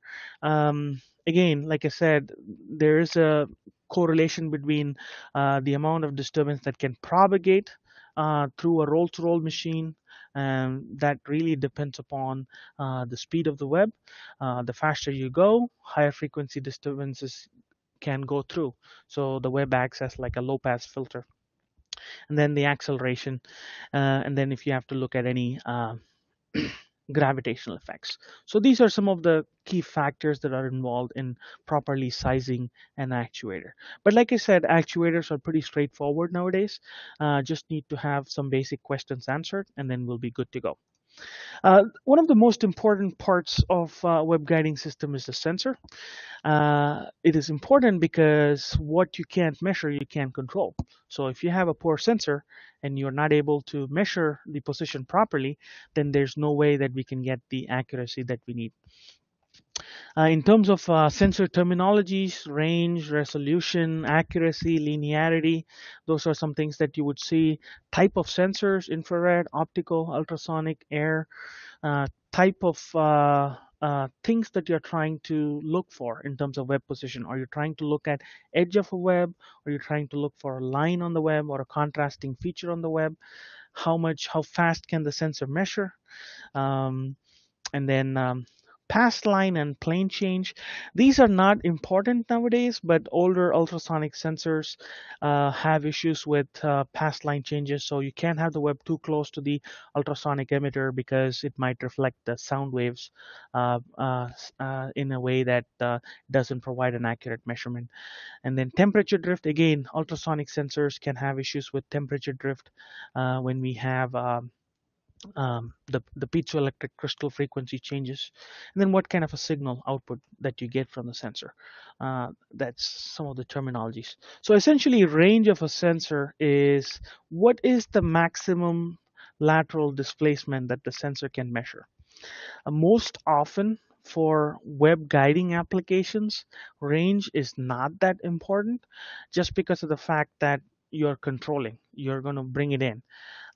A: Um, again, like I said, there is a correlation between uh, the amount of disturbance that can propagate uh, through a roll-to-roll machine and that really depends upon uh, the speed of the web. Uh, the faster you go, higher frequency disturbances can go through. So the web acts as like a low pass filter and then the acceleration, uh, and then if you have to look at any uh, gravitational effects. So these are some of the key factors that are involved in properly sizing an actuator. But like I said, actuators are pretty straightforward nowadays. Uh, just need to have some basic questions answered and then we'll be good to go. Uh, one of the most important parts of uh, web guiding system is the sensor. Uh, it is important because what you can't measure, you can't control. So if you have a poor sensor and you're not able to measure the position properly, then there's no way that we can get the accuracy that we need. Uh, in terms of uh, sensor terminologies, range, resolution, accuracy, linearity, those are some things that you would see. Type of sensors, infrared, optical, ultrasonic, air, uh, type of uh, things that you're trying to look for in terms of web position. Are you trying to look at edge of a web? Are you trying to look for a line on the web or a contrasting feature on the web? How much, how fast can the sensor measure? Um, and then um, pass line and plane change. These are not important nowadays, but older ultrasonic sensors uh, have issues with uh, pass line changes. So you can't have the web too close to the ultrasonic emitter because it might reflect the sound waves uh, uh, uh in a way that uh, doesn't provide an accurate measurement. And then temperature drift, again, ultrasonic sensors can have issues with temperature drift when we have um, um, the, the piezoelectric crystal frequency changes, and then what kind of a signal output that you get from the sensor. Uh, that's some of the terminologies. So essentially, range of a sensor is what is the maximum lateral displacement that the sensor can measure. Uh, most often for web guiding applications, range is not that important just because of the fact that you're controlling, you're going to bring it in.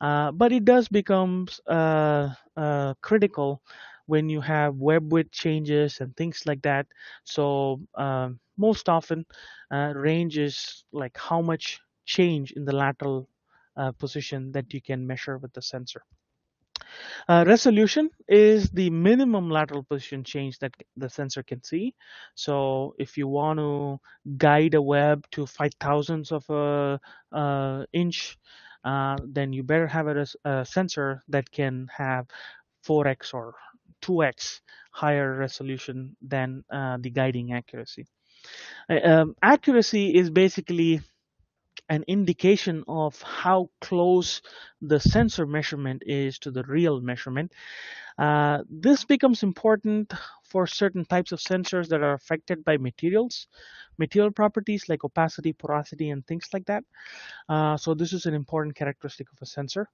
A: Uh, but it does become uh, uh, critical when you have web width changes and things like that. So um, most often, uh, range is like how much change in the lateral uh, position that you can measure with the sensor. Uh, resolution is the minimum lateral position change that the sensor can see. So if you want to guide a web to five thousandths of a, a inch, uh, then you better have a, a, sensor that can have 4x or 2x higher resolution than uh, the guiding accuracy. Uh, um, accuracy is basically an indication of how close the sensor measurement is to the real measurement. Uh, this becomes important for certain types of sensors that are affected by materials, material properties like opacity, porosity, and things like that. Uh, so this is an important characteristic of a sensor.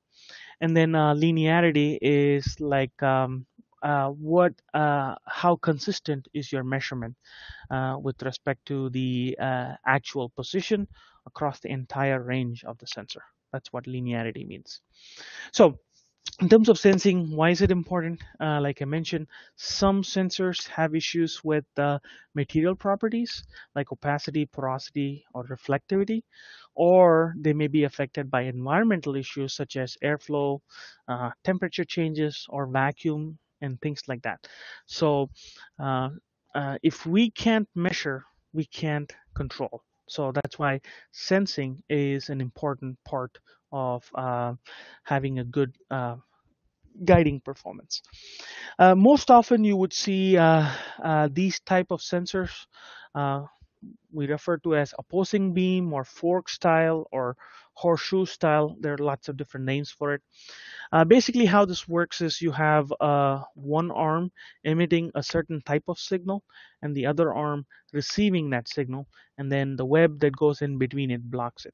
A: And then uh, linearity is like um, uh, what uh, how consistent is your measurement uh, with respect to the uh, actual position across the entire range of the sensor. That's what linearity means. So in terms of sensing, why is it important? Uh, like I mentioned, some sensors have issues with uh, material properties like opacity, porosity, or reflectivity, or they may be affected by environmental issues such as airflow, uh, temperature changes, or vacuum, and things like that. So, uh, uh, if we can't measure, we can't control. So that's why sensing is an important part of uh, having a good uh, guiding performance. Uh, most often you would see uh, uh, these type of sensors uh, we refer to as opposing beam or fork style or horseshoe style. There are lots of different names for it. Uh, basically, how this works is you have uh, one arm emitting a certain type of signal and the other arm receiving that signal, and then the web that goes in between it blocks it.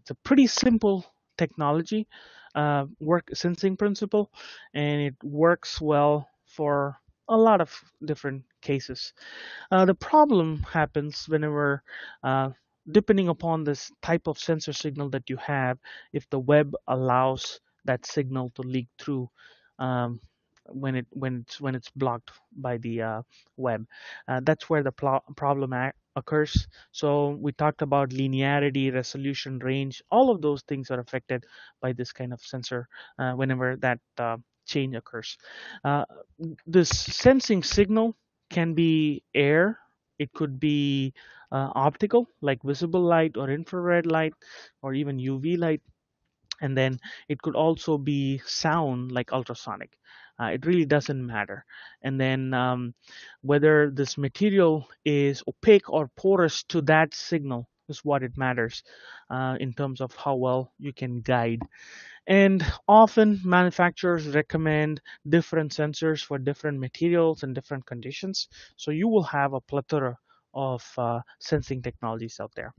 A: It's a pretty simple technology, uh, work sensing principle, and it works well for a lot of different cases. Uh, the problem happens whenever, uh, depending upon this type of sensor signal that you have, if the web allows that signal to leak through um, when it when it's when it's blocked by the uh, web. Uh, that's where the problem occurs. So we talked about linearity, resolution, range. All of those things are affected by this kind of sensor uh, whenever that uh, change occurs. Uh, this sensing signal can be air. It could be uh, optical, like visible light or infrared light, or even UV light and then it could also be sound like ultrasonic uh, it really doesn't matter and then um, whether this material is opaque or porous to that signal is what it matters uh, in terms of how well you can guide and often manufacturers recommend different sensors for different materials and different conditions so you will have a plethora of uh, sensing technologies out there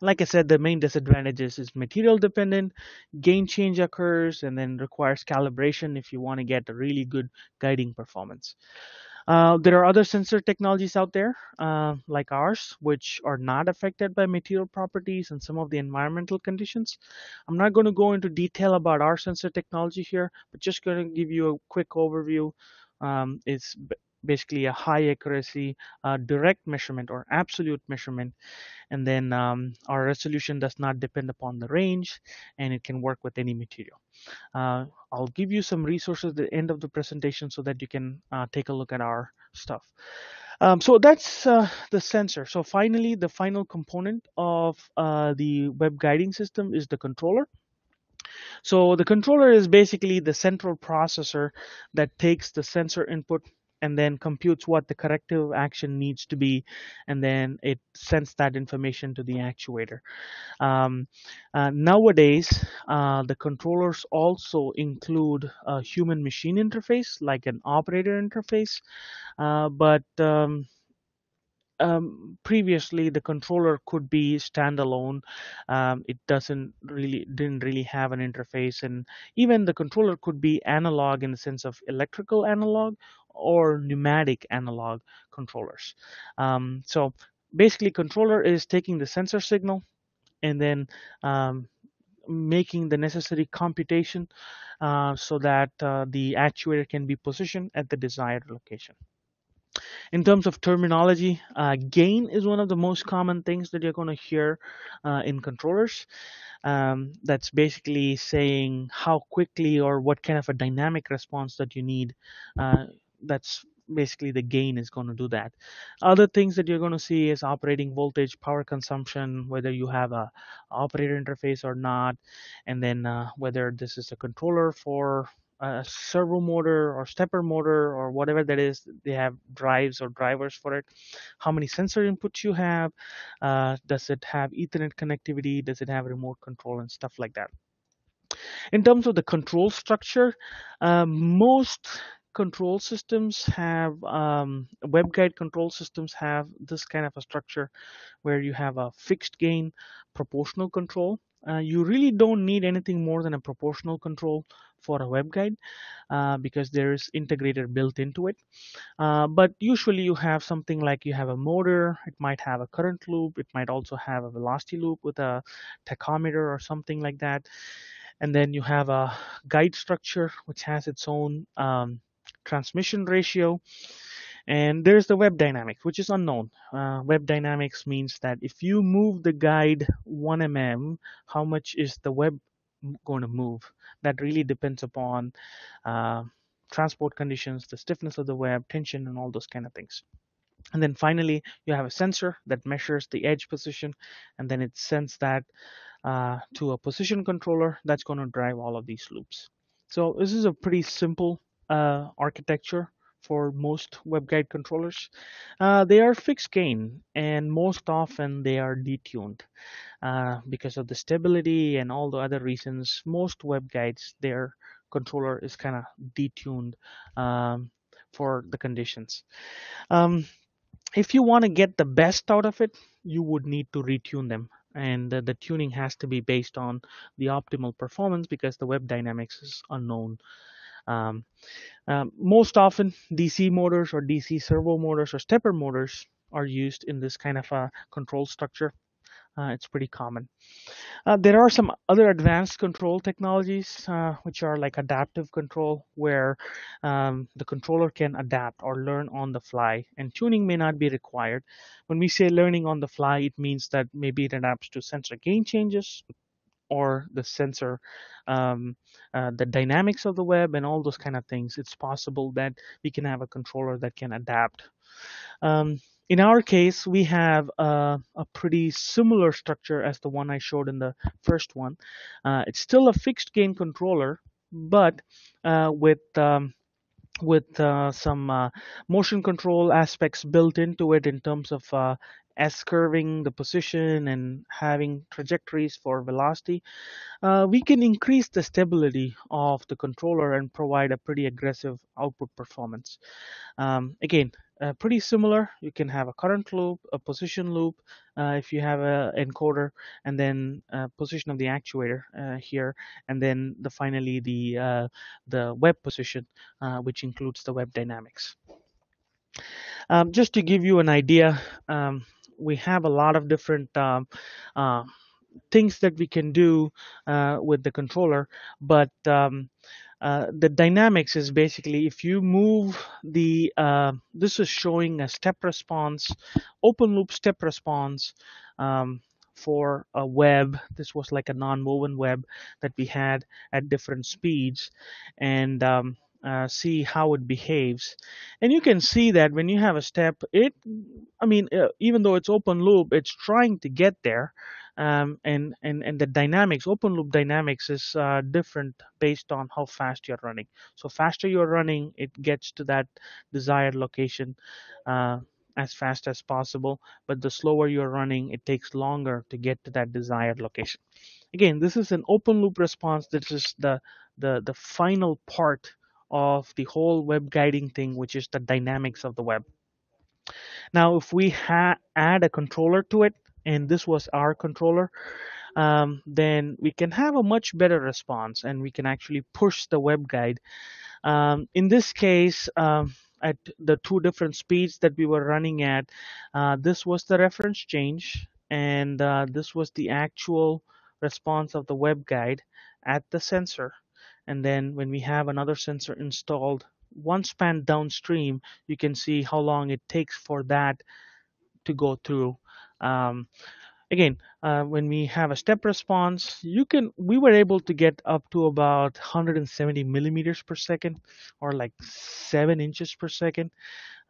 A: like I said, the main disadvantages is material dependent, gain change occurs, and then requires calibration if you want to get a really good guiding performance. Uh, there are other sensor technologies out there, uh, like ours, which are not affected by material properties and some of the environmental conditions. I'm not going to go into detail about our sensor technology here, but just going to give you a quick overview. Um, it's basically a high accuracy uh, direct measurement or absolute measurement. And then um, our resolution does not depend upon the range and it can work with any material. Uh, i'll give you some resources at the end of the presentation so that you can uh, take a look at our stuff. Um, so that's uh, the sensor. So finally the final component of uh, the web guiding system is the controller. So the controller is basically the central processor that takes the sensor input and then computes what the corrective action needs to be, and then it sends that information to the actuator. Um, uh, nowadays, uh, the controllers also include a human machine interface, like an operator interface, uh, but um, um, previously the controller could be standalone um, it doesn't really didn't really have an interface and even the controller could be analog in the sense of electrical analog or pneumatic analog controllers um, so basically controller is taking the sensor signal and then um, making the necessary computation uh, so that uh, the actuator can be positioned at the desired location in terms of terminology, uh, gain is one of the most common things that you're going to hear uh, in controllers. Um, that's basically saying how quickly or what kind of a dynamic response that you need. That's basically the gain is going to do that. Other things that you're going to see is operating voltage, power consumption, whether you have a operator interface or not, and then uh, whether this is a controller for a servo motor or stepper motor or whatever that is they have drives or drivers for it how many sensor inputs you have uh, does it have ethernet connectivity does it have remote control and stuff like that in terms of the control structure uh, most control systems have um, guide control systems have this kind of a structure where you have a fixed gain proportional control uh, you really don't need anything more than a proportional control for a web guide uh, because there is integrator built into it. Uh, but usually you have something like you have a motor, it might have a current loop, it might also have a velocity loop with a tachometer or something like that. And then you have a guide structure which has its own um, transmission ratio. And there's the web dynamics, which is unknown. Uh, web dynamics means that if you move the guide 1 mm, how much is the web going to move? That really depends upon uh, transport conditions, the stiffness of the web, tension, and all those kind of things. And then finally, you have a sensor that measures the edge position, and then it sends that uh, to a position controller that's going to drive all of these loops. So this is a pretty simple uh, architecture for most web guide controllers. Uh, they are fixed gain and most often they are detuned uh, because of the stability and all the other reasons. Most web guides, their controller is kind of detuned um, for the conditions. Um, if you want to get the best out of it, you would need to retune them and the, the tuning has to be based on the optimal performance because the web dynamics is unknown um, um, most often, DC motors or DC servo motors or stepper motors are used in this kind of a control structure. Uh, it's pretty common. Uh, there are some other advanced control technologies, uh, which are like adaptive control, where um, the controller can adapt or learn on the fly, and tuning may not be required. When we say learning on the fly, it means that maybe it adapts to sensor gain changes, or the sensor, um, uh, the dynamics of the web, and all those kind of things. It's possible that we can have a controller that can adapt. Um, in our case, we have a, a, pretty similar structure as the one I showed in the first one. Uh, it's still a fixed gain controller, but uh, with um, with uh, some uh, motion control aspects built into it in terms of uh, S curving the position and having trajectories for velocity, uh, we can increase the stability of the controller and provide a pretty aggressive output performance. Um, again, uh, pretty similar. You can have a current loop, a position loop, uh, if you have a encoder, and then position of the actuator uh, here, and then the finally the uh, the web position, uh, which includes the web dynamics. Um, just to give you an idea, um, we have a lot of different um, uh, things that we can do uh, with the controller, but um, uh, the dynamics is basically if you move the uh, this is showing a step response open loop step response um, for a web. This was like a non-woven web that we had at different speeds. And um, uh, see how it behaves. And you can see that when you have a step, it, I mean, uh, even though it's open loop, it's trying to get there. Um, and, and, and the dynamics, open loop dynamics is uh, different based on how fast you're running. So faster you're running, it gets to that desired location uh, as fast as possible. But the slower you're running, it takes longer to get to that desired location. Again, this is an open loop response. This is the, the, the final part of the whole web guiding thing, which is the dynamics of the web. Now, if we add a controller to it, and this was our controller, um, then we can have a much better response and we can actually push the web guide. Um, in this case, um, at the two different speeds that we were running at, uh, this was the reference change and uh, this was the actual response of the web guide at the sensor and then when we have another sensor installed one span downstream you can see how long it takes for that to go through. Um, again uh, when we have a step response you can we were able to get up to about 170 millimeters per second or like 7 inches per second.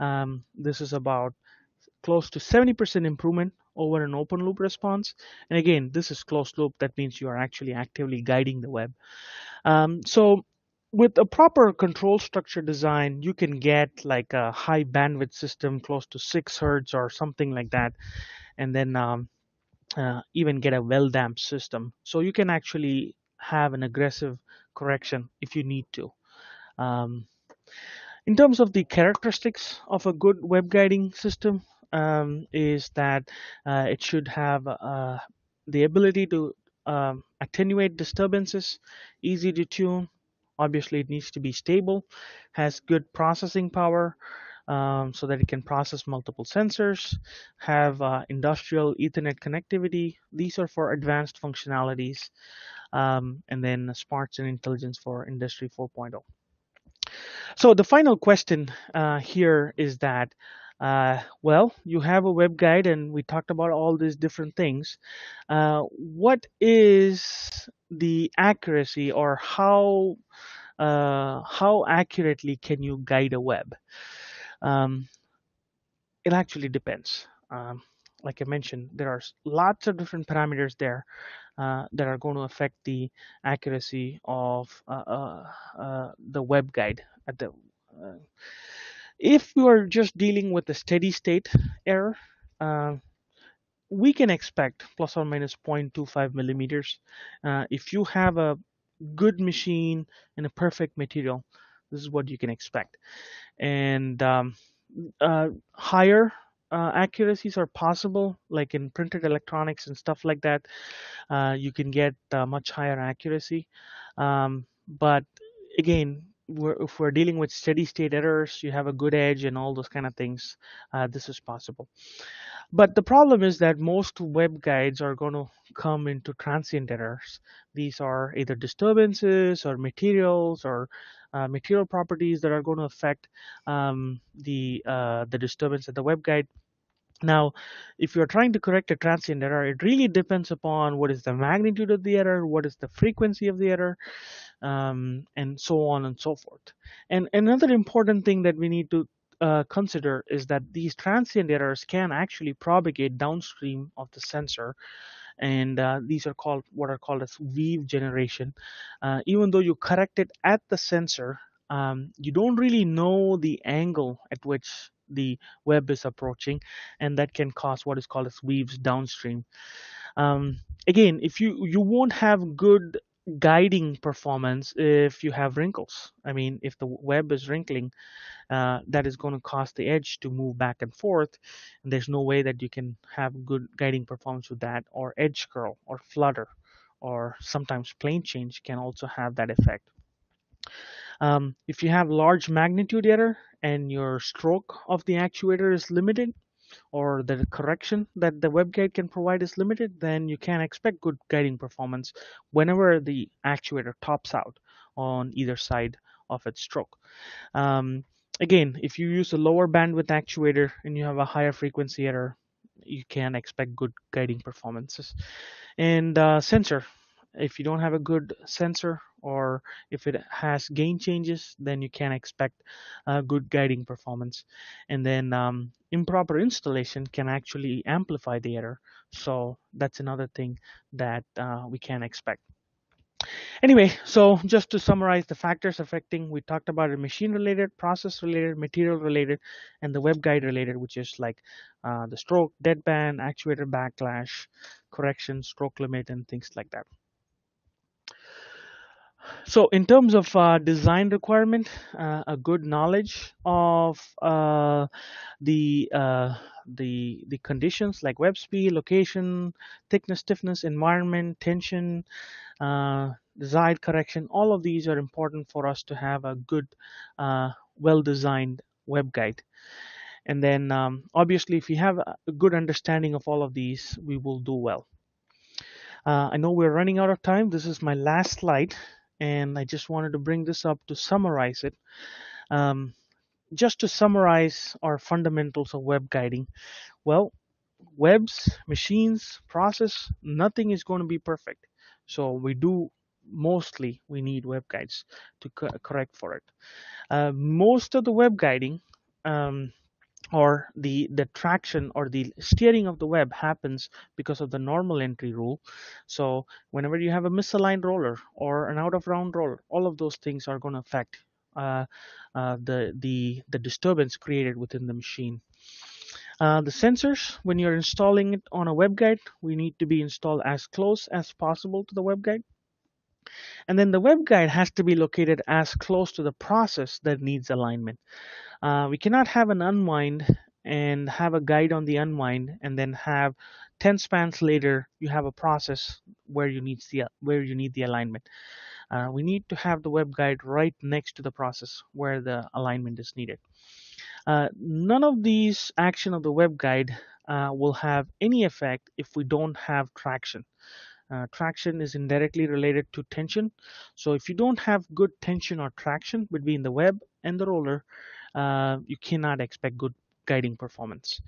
A: Um, this is about close to 70% improvement over an open loop response and again this is closed loop that means you are actually actively guiding the web um, so with a proper control structure design, you can get like a high bandwidth system close to six hertz or something like that, and then um, uh, even get a well damped system. So you can actually have an aggressive correction if you need to. Um, in terms of the characteristics of a good web guiding system, um, is that uh, it should have uh, the ability to um, attenuate disturbances, easy to tune. Obviously, it needs to be stable, has good processing power um, so that it can process multiple sensors, have uh, industrial Ethernet connectivity. These are for advanced functionalities, um, and then smarts and intelligence for Industry 4.0. So the final question uh, here is that uh, well, you have a web guide, and we talked about all these different things. Uh, what is the accuracy, or how uh, how accurately can you guide a web? Um, it actually depends. Um, like I mentioned, there are lots of different parameters there uh, that are going to affect the accuracy of uh, uh, uh the web guide at the uh, if you are just dealing with a steady state error, uh, we can expect plus or minus 0.25 millimeters. Uh, if you have a good machine and a perfect material, this is what you can expect. And um, uh, higher uh, accuracies are possible, like in printed electronics and stuff like that. Uh, you can get uh, much higher accuracy. Um, but again, we're, if we're dealing with steady state errors, you have a good edge and all those kind of things, uh, this is possible. But the problem is that most web guides are going to come into transient errors. These are either disturbances or materials or uh, material properties that are going to affect um, the uh, the disturbance of the web guide. Now, if you're trying to correct a transient error, it really depends upon what is the magnitude of the error, what is the frequency of the error, um, and so on and so forth. And another important thing that we need to uh, consider is that these transient errors can actually propagate downstream of the sensor. And uh, these are called what are called as weave generation. Uh, even though you correct it at the sensor um, you don't really know the angle at which the web is approaching and that can cause what is called as weaves downstream. Um, again if you you won't have good guiding performance if you have wrinkles. I mean, if the web is wrinkling, uh, that is going to cause the edge to move back and forth. And there's no way that you can have good guiding performance with that, or edge curl, or flutter, or sometimes plane change can also have that effect. Um, if you have large magnitude error and your stroke of the actuator is limited, or the correction that the web guide can provide is limited, then you can expect good guiding performance whenever the actuator tops out on either side of its stroke. Um, again, if you use a lower bandwidth actuator and you have a higher frequency error, you can expect good guiding performances. And uh, sensor, if you don't have a good sensor or if it has gain changes, then you can expect uh, good guiding performance. And then um, improper installation can actually amplify the error. So that's another thing that uh, we can expect. Anyway, so just to summarize the factors affecting, we talked about it machine related, process related, material related, and the web guide related, which is like uh, the stroke, deadband, actuator backlash, correction, stroke limit, and things like that. So in terms of uh, design requirement, uh, a good knowledge of uh, the uh, the the conditions like web speed, location, thickness, stiffness, environment, tension, uh, desired correction. All of these are important for us to have a good, uh, well-designed web guide. And then um, obviously, if you have a good understanding of all of these, we will do well. I know we're running out of time. This is my last slide and I just wanted to bring this up to summarize it. Um, just to summarize our fundamentals of web guiding, well, webs, machines, process, nothing is going to be perfect. So we do mostly we need web guides to co- correct for it. Uh, most of the web guiding um, or the the traction or the steering of the web happens because of the normal entry rule. So whenever you have a misaligned roller or an out of round roller all of those things are going to affect uh, uh, the the the disturbance created within the machine. Uh, the sensors when you're installing it on a web guide we need to be installed as close as possible to the web guide and then the web guide has to be located as close to the process that needs alignment. Uh, we cannot have an unwind and have a guide on the unwind and then have 10 spans later you have a process where you need the where you need the alignment. Uh, we need to have the web guide right next to the process where the alignment is needed. Uh, none of these action of the web guide uh, will have any effect if we don't have traction uh, traction is indirectly related to tension so if you don't have good tension or traction between the web and the roller uh, you cannot expect good guiding performance.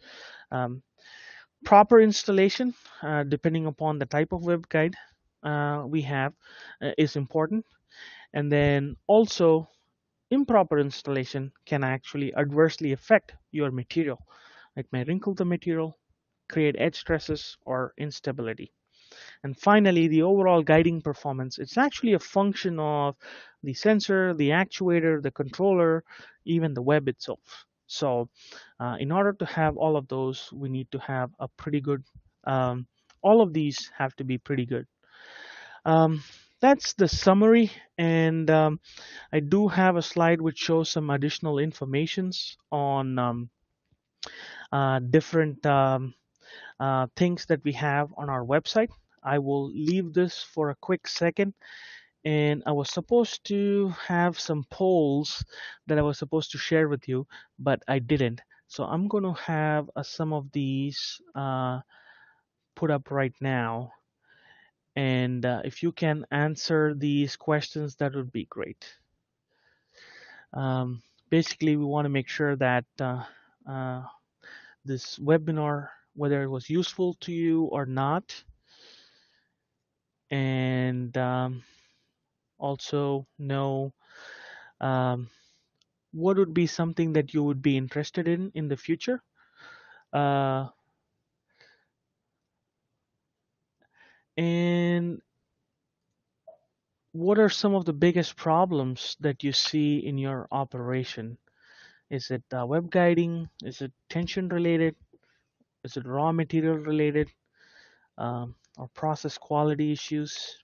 A: Um, proper installation, uh, depending upon the type of web guide uh, we have, uh, is important. And then also, improper installation can actually adversely affect your material. It may wrinkle the material, create edge stresses, or instability. And finally, the overall guiding performance. It's actually a function of the sensor, the actuator, the controller, even the web itself. So uh, in order to have all of those, we need to have a pretty good, um, all of these have to be pretty good. Um, that's the summary and um, I do have a slide which shows some additional informations on um, uh, different um, uh, things that we have on our website. I will leave this for a quick second and I was supposed to have some polls that I was supposed to share with you, but I didn't. So I'm going to have uh, some of these uh, put up right now. And uh, if you can answer these questions, that would be great. Um, basically, we want to make sure that uh, uh, this webinar, whether it was useful to you or not, and um, also know um, what would be something that you would be interested in in the future. Uh, and what are some of the biggest problems that you see in your operation? Is it uh, web guiding? Is it tension related? Is it raw material related? Um, or process quality issues?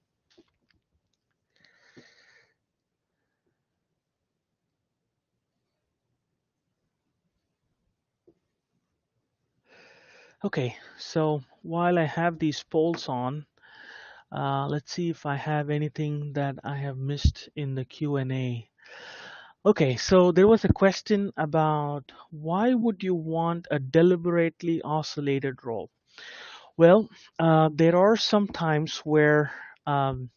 A: Okay, so while I have these polls on, uh, let's see if I have anything that I have missed in the Q&A. Okay, so there was a question about why would you want a deliberately oscillated roll? Well, uh, there are some times where um,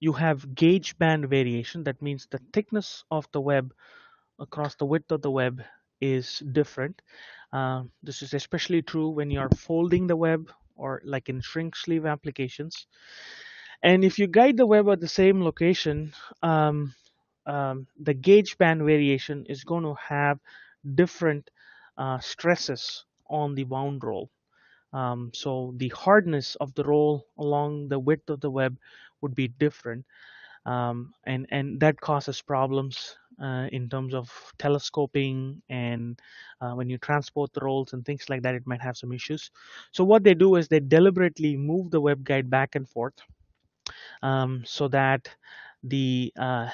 A: you have gauge band variation. That means the thickness of the web across the width of the web is different. Uh, this is especially true when you're folding the web or like in shrink sleeve applications. And if you guide the web at the same location, um, um, the gauge band variation is going to have different uh, stresses on the wound roll. Um, so the hardness of the roll along the width of the web would be different, um, and and that causes problems uh, in terms of telescoping and uh, when you transport the rolls and things like that. It might have some issues. So what they do is they deliberately move the web guide back and forth um, so that the uh,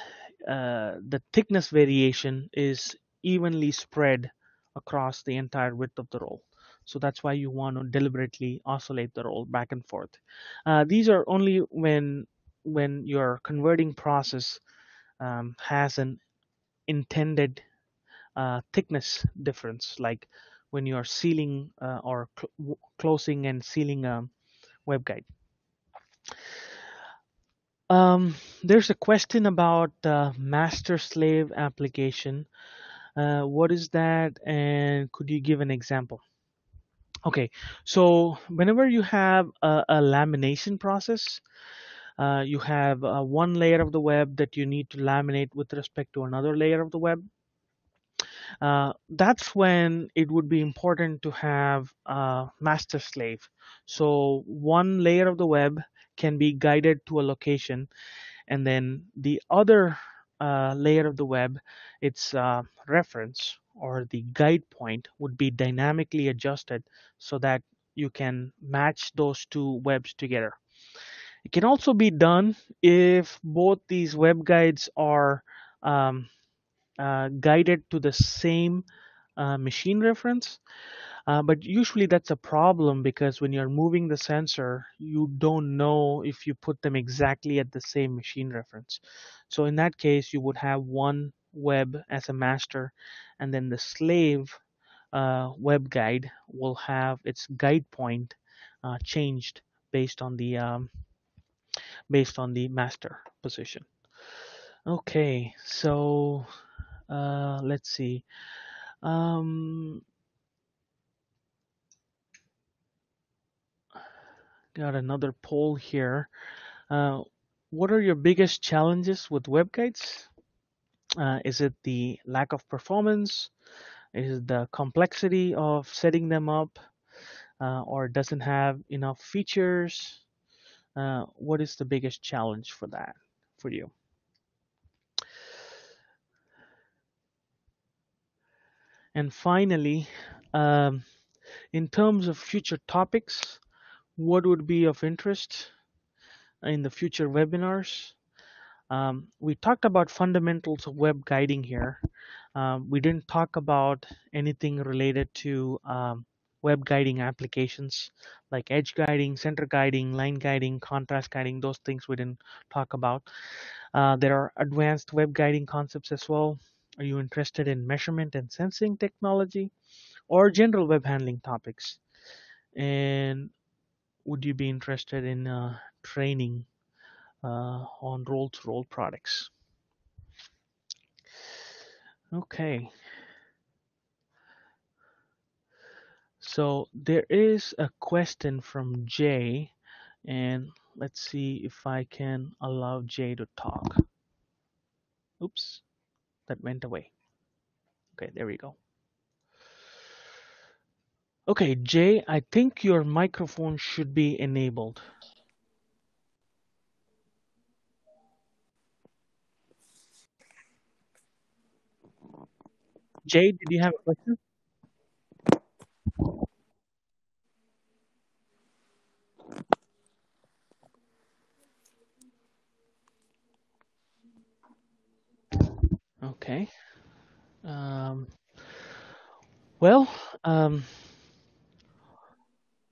A: uh, the thickness variation is evenly spread across the entire width of the roll. So that's why you want to deliberately oscillate the roll back and forth. Uh, these are only when when your converting process um, has an intended uh, thickness difference, like when you are sealing uh, or cl- closing and sealing a web guide. Um, there's a question about uh, master slave application. What is that, and could you give an example? Okay, so whenever you have a, a lamination process, uh, you have uh, one layer of the web that you need to laminate with respect to another layer of the web. Uh, that's when it would be important to have a master slave. So one layer of the web can be guided to a location, and then the other uh, layer of the web, its uh, reference or the guide point would be dynamically adjusted so that you can match those two webs together. It can also be done if both these web guides are um, uh, guided to the same uh, machine reference. Uh, but usually that's a problem because when you're moving the sensor, you don't know if you put them exactly at the same machine reference. So in that case, you would have one web as a master, and then the slave uh, web guide will have its guide point uh, changed based on the um, based on the master position. Okay, so uh, let's see. Um, got another poll here. Uh, what are your biggest challenges with web guides? Uh, is it the lack of performance? Is it the complexity of setting them up? Uh, or doesn't have enough features? Uh, what is the biggest challenge for that for you? And finally, um, in terms of future topics, what would be of interest in the future webinars? Um, we talked about fundamentals of web guiding here. Um, we didn't talk about anything related to um, web guiding applications like edge guiding, center guiding, line guiding, contrast guiding, those things we didn't talk about. Uh, there are advanced web guiding concepts as well. Are you interested in measurement and sensing technology or general web handling topics? And would you be interested in uh, training Uh, on Roll-2-Roll products? Okay. So there is a question from Jay, and let's see if I can allow Jay to talk. Oops, that went away. Okay, there we go. Okay, Jay, I think your microphone should be enabled. Jay, did you have a question? Okay. Um, well, um,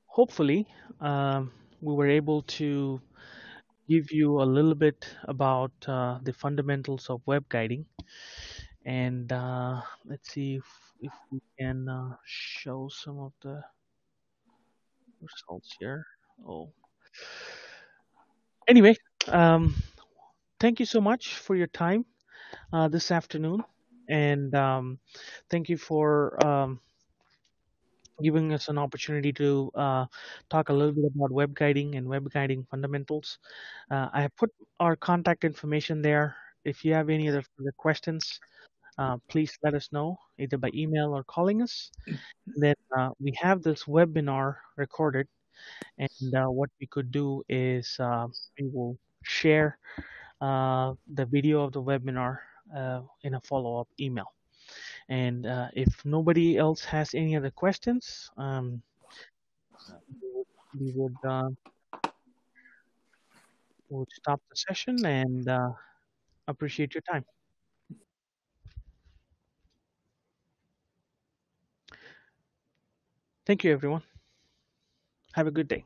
A: hopefully, um, we were able to give you a little bit about uh, the fundamentals of web guiding. And uh, let's see if, if we can uh, show some of the results here. Oh, anyway, um, thank you so much for your time uh, this afternoon, and um, thank you for um, giving us an opportunity to uh, talk a little bit about web guiding and web guiding fundamentals. Uh, I have put our contact information there. If you have any other questions, uh, please let us know either by email or calling us. Then uh, we have this webinar recorded, and uh, what we could do is uh, we will share uh, the video of the webinar uh, in a follow-up email. And uh, if nobody else has any other questions, um, we would, we would, stop the session and uh, appreciate your time. Thank you, everyone. Have a good day.